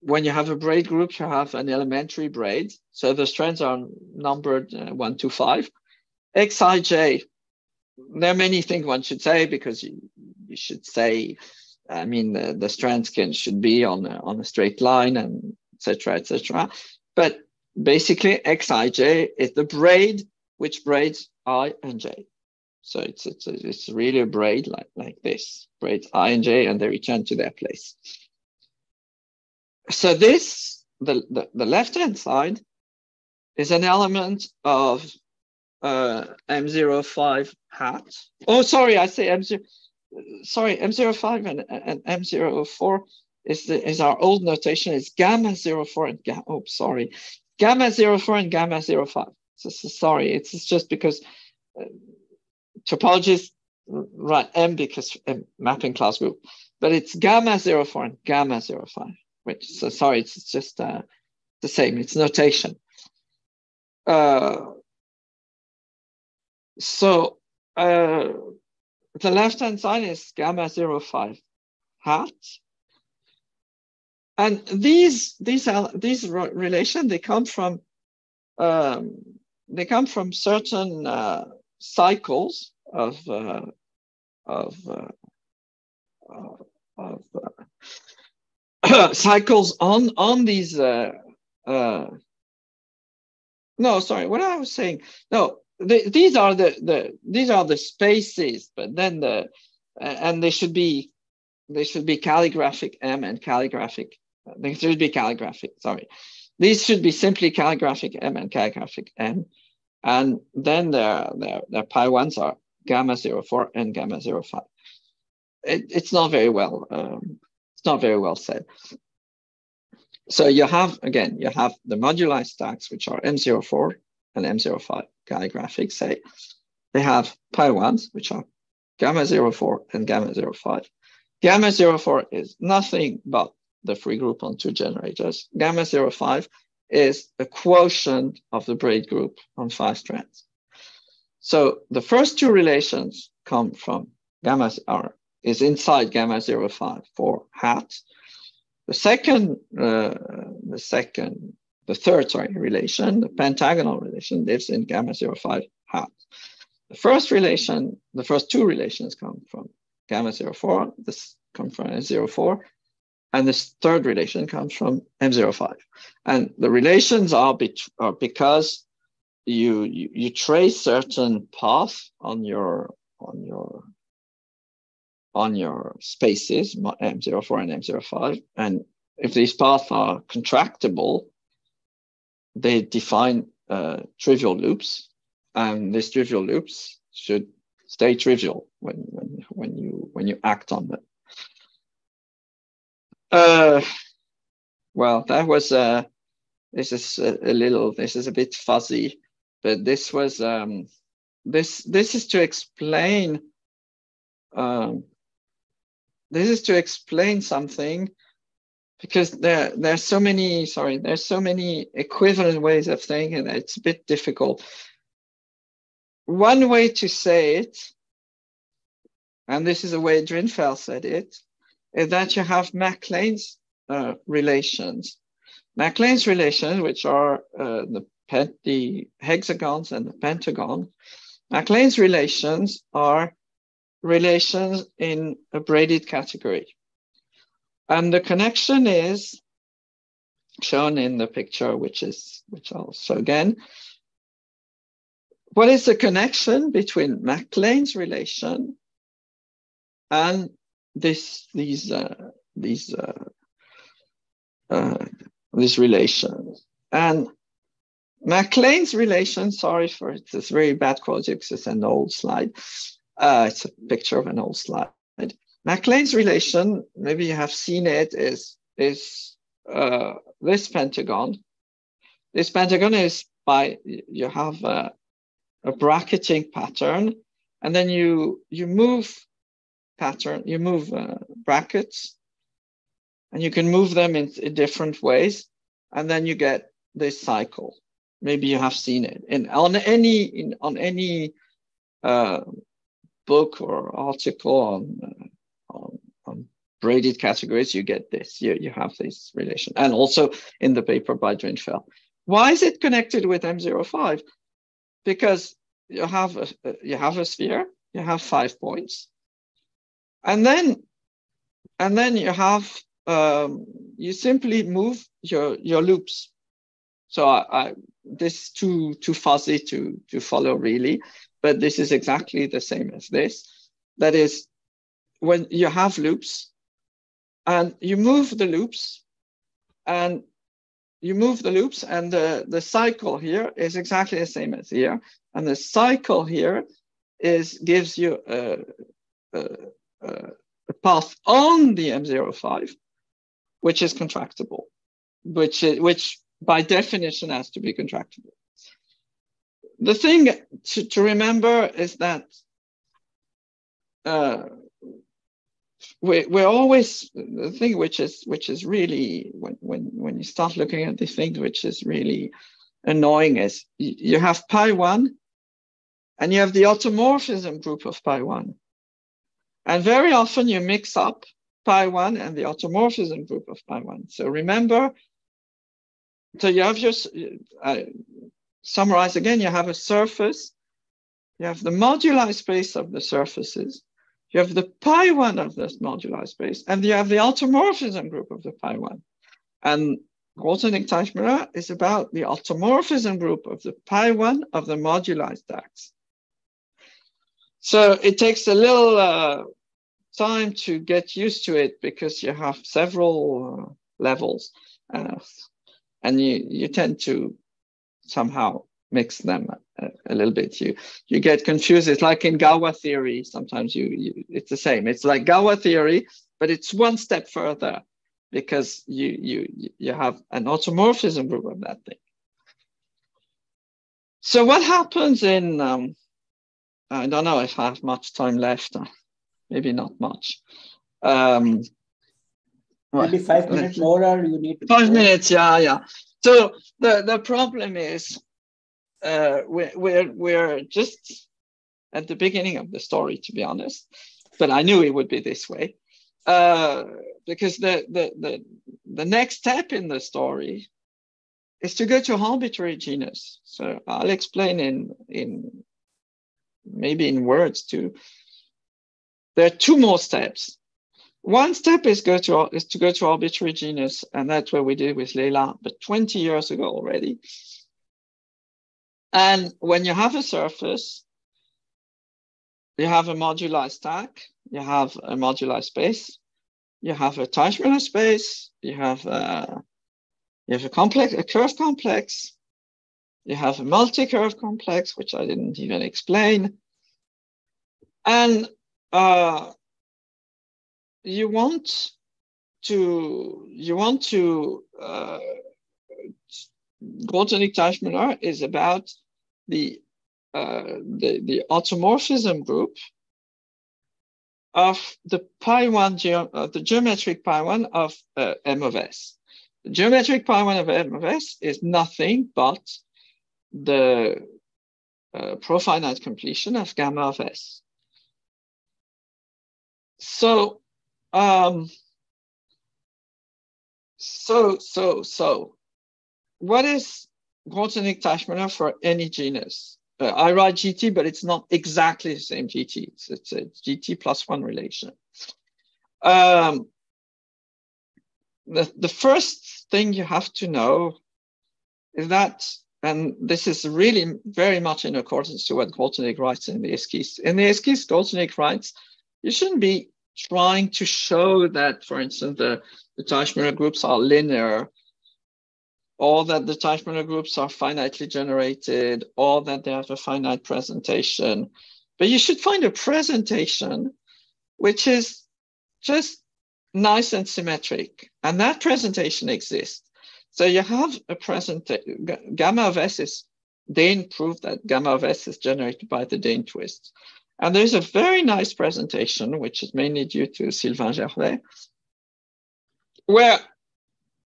Speaker 2: when you have a braid group, you have an elementary braid. So the strands are numbered uh, one to five. Xij, there are many things one should say because you, you should say I mean, the, the strands can should be on a, on a straight line and etc. etc. But basically, Xij is the braid which braids I and J. So it's it's it's really a braid like like this, braids I and J, and they return to their place. So this the the, the left hand side is an element of uh, M05 hat. Oh, sorry, I say M0 sorry, M05 and, and M04 is, the, is our old notation. It's gamma 04 and gamma, oh, sorry, gamma 04 and gamma 05. So, so sorry, it's, just because uh, topologies write M because uh, mapping class group, but it's gamma 04 and gamma 05, which, so sorry, it's just uh, the same, it's notation. Uh, so, uh, the left-hand side is gamma 05 hat. And these these are these relation they come from um, they come from certain uh, cycles of uh, of uh, of uh, cycles on on these uh, uh, no sorry what I was saying no the, these are the, the these are the spaces, but then the and they should be they should be calligraphic M and calligraphic. They should be calligraphic. Sorry, these should be simply calligraphic M and calligraphic N, and then their their their pi ones are gamma 04 and gamma 05. It, it's not very well um, it's not very well said. So you have again you have the moduli stacks which are M04 and M05 calligraphic say they have pi ones, which are gamma 04 and gamma 05. Gamma 04 is nothing but the free group on two generators. Gamma 05 is a quotient of the braid group on five strands. So the first two relations come from gamma R is inside gamma 05 for hat. The second, uh, the second the third, sorry, relation, the pentagonal relation, lives in gamma 05 hat. The first relation, the first two relations come from gamma 04, this comes from M04, and this third relation comes from M05. And the relations are, be are because you, you, you trace certain paths on your on your on your spaces, M04 and M05. And if these paths are contractible, they define uh, trivial loops. And these trivial loops should stay trivial when, when, when, you, when you act on them. Uh, well, that was, uh, this is a, a, little, this is a bit fuzzy, but this was, um, this, this is to explain um, this is to explain something because there there's so many sorry there's so many equivalent ways of saying it it's a bit difficult one way to say it and this is the way Drinfeld said it is that you have MacLane's uh, relations MacLane's relations which are uh, the the hexagons and the pentagon MacLane's relations are relations in a braided category. And the connection is shown in the picture, which is which I'll show again. What is the connection between MacLane's relation and this these uh, these uh, uh, these relations? And MacLane's relation, sorry for this very bad quality because it's an old slide. Uh, it's a picture of an old slide. MacLane's relation, maybe you have seen it, is, is uh, this pentagon. This pentagon is by, you have a, a bracketing pattern, and then you, you move pattern, you move uh, brackets, and you can move them in, in different ways, and then you get this cycle. Maybe you have seen it. And on any, in, on any uh, book or article on, on, braided categories, you get this. You, you have this relation. And also in the paper by Drinfeld. Why is it connected with M05? Because you have a, you have a sphere, you have five points. And then, and then you have, um, you simply move your, your loops. So I, I, this too too fuzzy to to follow really but this is exactly the same as this. That is, when you have loops and you move the loops and you move the loops and the, the cycle here is exactly the same as here. And the cycle here is gives you a, a, a path on the M05, which is contractible, which, is, which by definition has to be contractible the thing to, to remember is that uh, we, we're always the thing which is which is really when when when you start looking at these things which is really annoying is you have pi one and you have the automorphism group of pi one. And very often you mix up pi one and the automorphism group of pi one. So remember so you have your uh, summarize again, you have a surface, you have the moduli space of the surfaces, you have the pi one of this moduli space, and you have the automorphism group of the pi one. And Grothendieck-Teichmüller is about the automorphism group of the pi one of the moduli stacks. So it takes a little uh, time to get used to it because you have several uh, levels uh, and you, you tend to somehow mix them a, a, little bit. You you get confused. It's like in Galois theory. Sometimes you, you it's the same. It's like Galois theory, but it's one step further because you you you have an automorphism group of that thing. So what happens in um, I don't know if I have much time left. Maybe not much. Um,
Speaker 3: Maybe five minutes more, or you need
Speaker 2: five minutes. Yeah, yeah. So the, the problem is uh, we're, we're, we're just at the beginning of the story, to be honest, but I knew it would be this way. Uh, because the, the, the, the next step in the story is to go to arbitrary genus. So I'll explain in, in maybe in words too. There are two more steps. One step is go to is to go to arbitrary genus, and that's what we did with Leila, but 20 years ago already. And when you have a surface, you have a moduli stack, you have a moduli space, you have a Teichmüller space, you have a, you have a complex, a curve complex, you have a multi-curve complex, which I didn't even explain. And uh, you want to, you want to, uh, Grothendieck-Teichmüller is about the, uh, the, the automorphism group of the pi one, uh, the geometric pi one of uh, M of S. The geometric pi one of M of S is nothing but the uh, profinite completion of gamma of S. So, um, so, so, so, what is Grothendieck-Teichmüller for any genus? Uh, I write GT, but it's not exactly the same GT. It's, it's a GT plus one relation. Um, the, the first thing you have to know is that, and this is really very much in accordance to what Grothendieck writes in the Esquisse. In the Esquisse, Grothendieck writes, you shouldn't be trying to show that, for instance, the, the groups are linear or that the Teichmüller groups are finitely generated, or that they have a finite presentation. But you should find a presentation which is just nice and symmetric. And that presentation exists. So you have a presentation, gamma of S is, Dehn proved that gamma of S is generated by the Dehn twist. And there's a very nice presentation, which is mainly due to Sylvain Gervais, where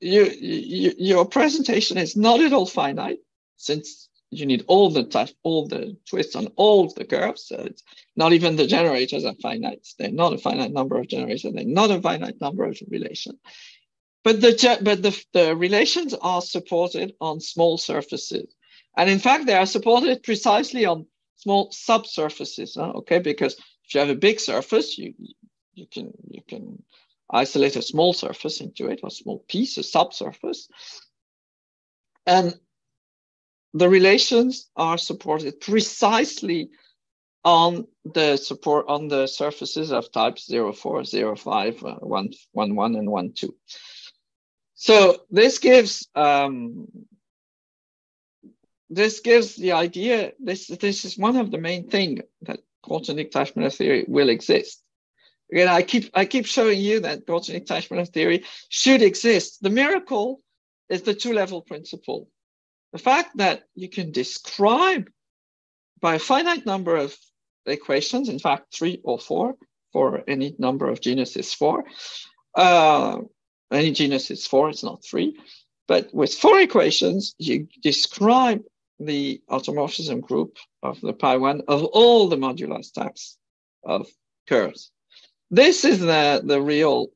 Speaker 2: you, you, your presentation is not at all finite since you need all the touch, all the twists on all the curves. So it's not even the generators are finite. They're not a finite number of generators. They're not a finite number of relations. But the but the, the relations are supported on small surfaces, and in fact they are supported precisely on small subsurfaces. Huh? Okay, because if you have a big surface, you you can you can isolate a small surface into it, a small piece, a subsurface. And the relations are supported precisely on the support on the surfaces of types 0, 4, 0, 5, uh, 1, 1, 1, and 1, 2. So this gives um, this gives the idea, this, this is one of the main thing that Grothendieck-Teichmüller theory will exist. Again, I keep I keep showing you that Grothendieck-Teichmüller theory should exist. The miracle is the two-level principle. The fact that you can describe by a finite number of equations, in fact, three or four, for any number of genus is four. Uh, any genus is four, it's not three. But with four equations, you describe the automorphism group of the pi one of all the modular stacks of curves. This is the, the real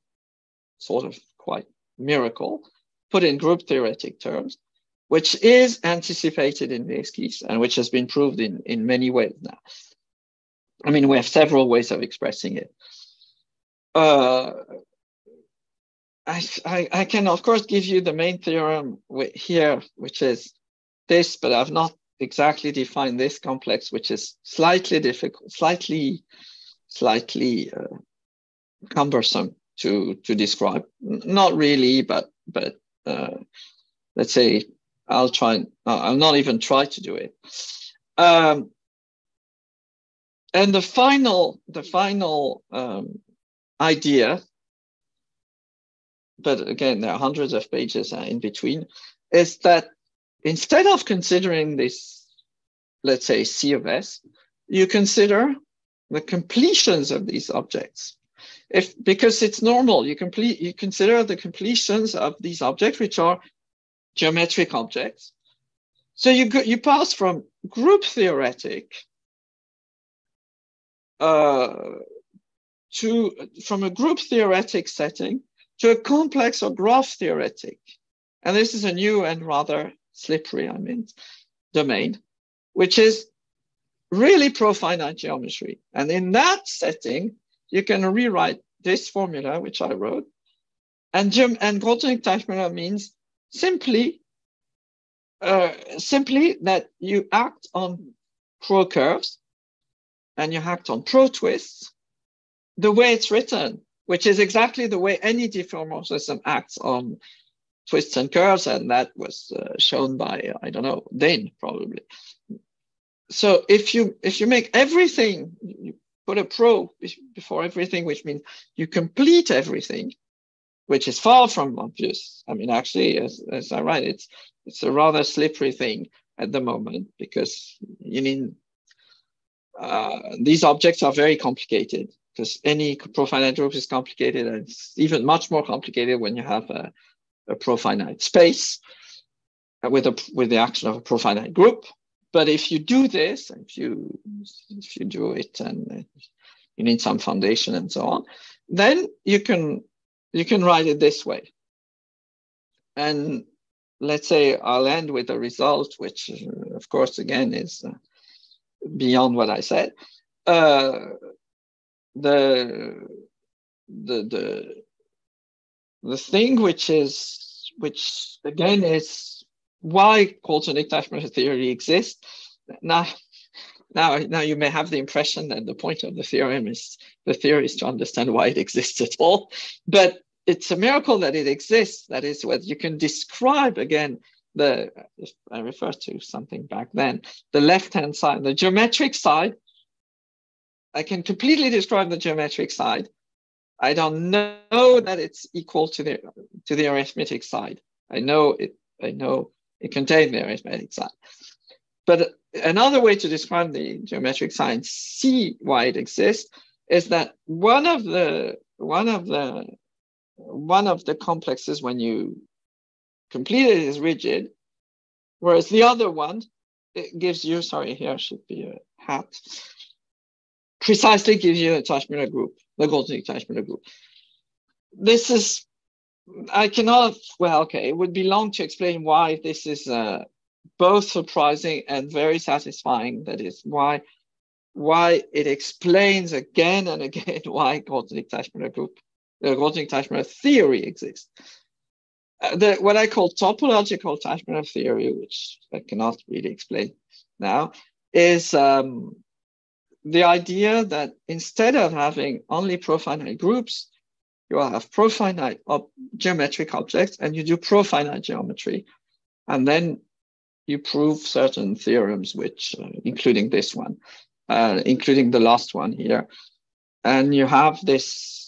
Speaker 2: sort of quite miracle put in group theoretic terms, which is anticipated in the esquisse and which has been proved in, in many ways now. I mean, we have several ways of expressing it. Uh, I, I, I, can, of course, give you the main theorem here, which is this, but I've not exactly defined this complex, which is slightly difficult, slightly, slightly uh, cumbersome to to describe. Not really, but but uh, let's say I'll try. I'll not even try to do it. Um, and the final the final um, idea, but again there are hundreds of pages uh, in between, is that instead of considering this, let's say C of S, you consider the completions of these objects if because it's normal. You complete you consider the completions of these objects which are geometric objects. So you go, you pass from group theoretic uh, to from a group theoretic setting to a complex or graph theoretic. And this is a new and rather slippery i mean domain which is really profinite geometry. And in that setting you can rewrite this formula, which I wrote. And Jim and Grothendieck-Teichmüller means simply, uh, simply that you act on pro curves and you act on pro twists the way it's written, which is exactly the way any diffeomorphism acts on twists and curves, and that was uh, shown by I don't know Dehn probably. So if you if you make everything, you put a pro before everything, which means you complete everything, which is far from obvious. I mean, actually, as, as I write, it's it's a rather slippery thing at the moment because you mean uh, these objects are very complicated because any profinite group is complicated and it's even much more complicated when you have a, a profinite space with a with the action of a profinite group. But if you do this, if you if you do it and you need some foundation and so on, then you can you can write it this way. And let's say I'll end with a result, which of course again is uh, beyond what I said. Uh, the the the the thing which is which again is why Grothendieck-Teichmüller theory exists. Now, now, now you may have the impression that the point of the theorem is the theory is to understand why it exists at all, but it's a miracle that it exists. That is what you can describe again. The I refer to something back then, the left-hand side, the geometric side I can completely describe the geometric side. I don't know that it's equal to the to the arithmetic side. I know it. I know it contains the arithmetic side. But another way to describe the geometric side, see why it exists, is that one of the one of the one of the complexes when you complete it is rigid, whereas the other one it gives you. Sorry, here should be a hat precisely gives you a Teichmüller group, the Grothendieck Teichmüller group. This is, I cannot, well, okay, it would be long to explain why this is uh, both surprising and very satisfying. That is why why it explains again and again why Grothendieck Teichmüller group, the Grothendieck Teichmüller theory exists. Uh, the, what I call topological Teichmüller theory, which I cannot really explain now, is um, the idea that instead of having only profinite groups, you have profinite geometric objects and you do profinite geometry. And then you prove certain theorems, which, uh, including this one, uh, including the last one here. And you have this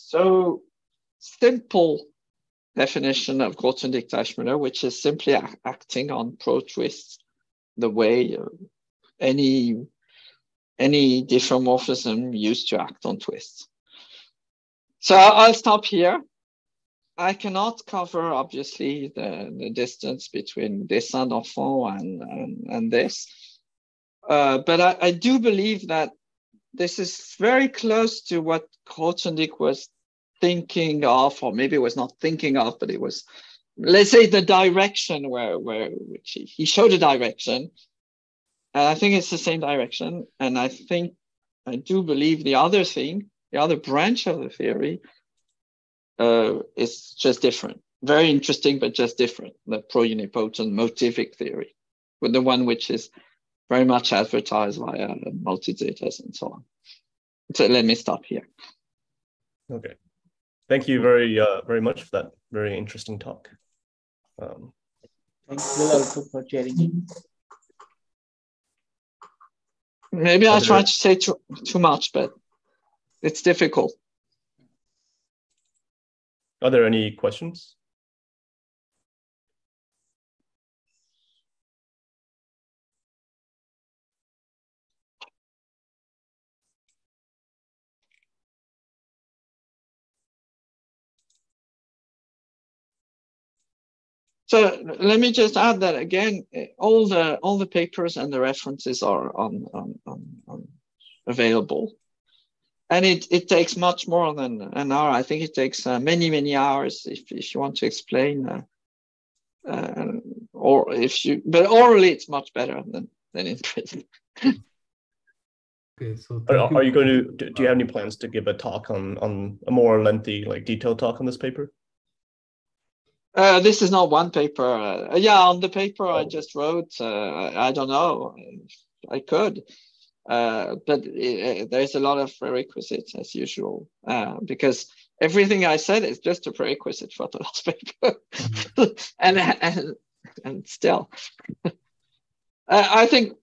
Speaker 2: so simple definition of Grothendieck-Teichmüller, which is simply acting on pro-twists the way uh, any any diffeomorphism used to act on twists. So I'll stop here. I cannot cover, obviously, the, the distance between dessin d'enfant and, and, and this. Uh, but I, I, do believe that this is very close to what Grothendieck was thinking of, or maybe was not thinking of, but it was, let's say, the direction where, where which he, he showed a direction and I think it's the same direction. And I think, I do believe the other thing, the other branch of the theory uh, is just different. Very interesting, but just different. The pro-unipotent motivic theory, with the one which is very much advertised via multi-zetas and so on. So let me stop here.
Speaker 1: Okay. Thank you very, uh, very much for that very interesting talk. Um,
Speaker 3: Thank you also for sharing.
Speaker 2: Maybe I try to say too, too much, but it's difficult.
Speaker 1: Are there any questions?
Speaker 2: So let me just add that again, all the all the papers and the references are on, on, on, on available. And it, it takes much more than an hour. I think it takes uh, many, many hours if, if you want to explain. Uh, uh, or if you, but orally it's much better than, than in prison.
Speaker 1: Okay, so are, are you going to do, do you have any plans to give a talk on on a more lengthy like detailed talk on this paper
Speaker 2: uh, this is not one paper. Uh, yeah, on the paper I oh. just wrote, uh, I don't know. I could. Uh, but it, there's a lot of prerequisites as usual uh, because everything I said is just a prerequisite for the last paper, mm-hmm. and, and and still, I think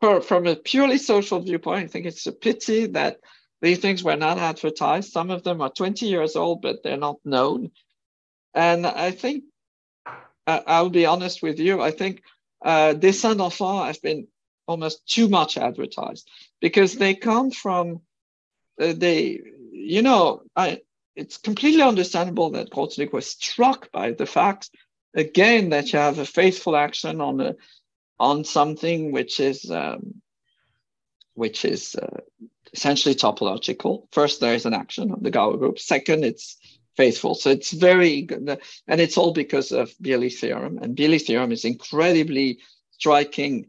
Speaker 2: for, from a purely social viewpoint, I think it's a pity that these things were not advertised. Some of them are 20 years old, but they're not known. And I think I'll be honest with you. I think uh, Dessin d'enfants have been almost too much advertised because they come from uh, they you know I it's completely understandable that Grothendieck was struck by the fact again that you have a faithful action on a on something which is um, which is uh, essentially topological. First, there is an action of the Galois group. Second, it's faithful. So it's very good. And it's all because of Belyi's theorem. And Belyi's theorem is incredibly striking,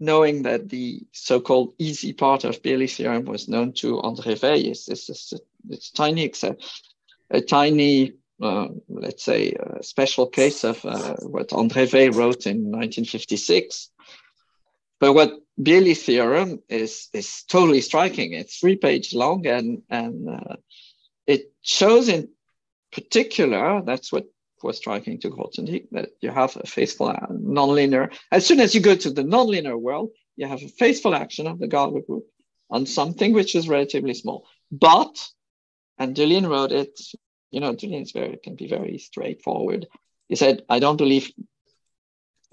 Speaker 2: knowing that the so-called easy part of Belyi's theorem was known to André Weil. It's, it's, it's tiny, except a tiny, uh, let's say, a special case of uh, what André Weil wrote in 1956. But what Belyi's theorem is is totally striking. It's three pages long and and uh, it shows in particular, that's what was striking to Grothendieck, that you have a faithful nonlinear. As soon as you go to the nonlinear world, you have a faithful action of the Galois group on something which is relatively small. But, and Deligne wrote it, you know, is very, can be very straightforward. He said, I don't believe,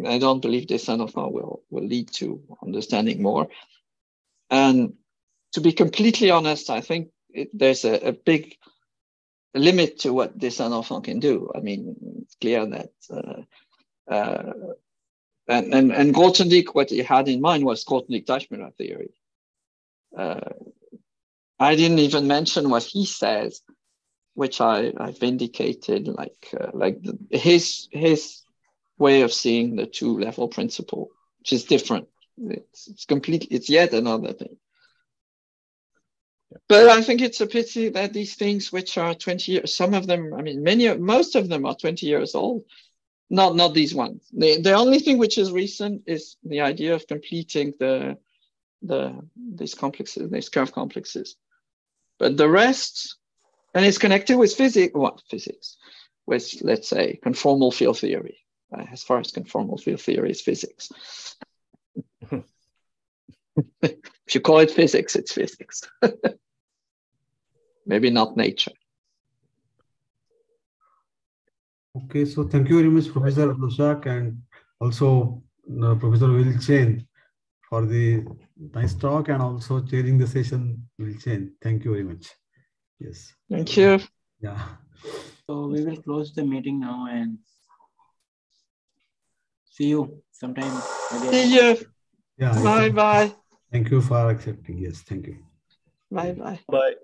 Speaker 2: I don't believe this son of will, will lead to understanding more. And to be completely honest, I think it, there's a, a big limit to what dessins d'enfant can do. I mean, it's clear that uh, uh, and, and, and Grothendieck, what he had in mind was Grothendieck-Teichmüller theory. Uh, I didn't even mention what he says, which I, I vindicated, like uh, like the, his his way of seeing the two level principle, which is different. It's, it's completely it's yet another thing. But I think it's a pity that these things, which are 20 years, some of them, I mean, many, most of them are 20 years old. Not, not these ones. The, the only thing which is recent is the idea of completing the, the these complexes, these curve complexes. But the rest, and it's connected with physics, what physics, with let's say conformal field theory, uh, as far as conformal field theory is physics. if you call it physics, it's physics. Maybe not nature.
Speaker 4: Okay, so thank you very much, Professor Lochak, and also uh, Professor Will Chen for the nice talk and also chairing the session, Will Chen. Thank you very much. Yes.
Speaker 2: Thank you.
Speaker 4: Yeah.
Speaker 3: So we will close the meeting now and see you sometime.
Speaker 2: See you. Yeah. Bye bye.
Speaker 4: Thank you for accepting. Yes, thank you.
Speaker 2: Bye bye.
Speaker 1: Bye.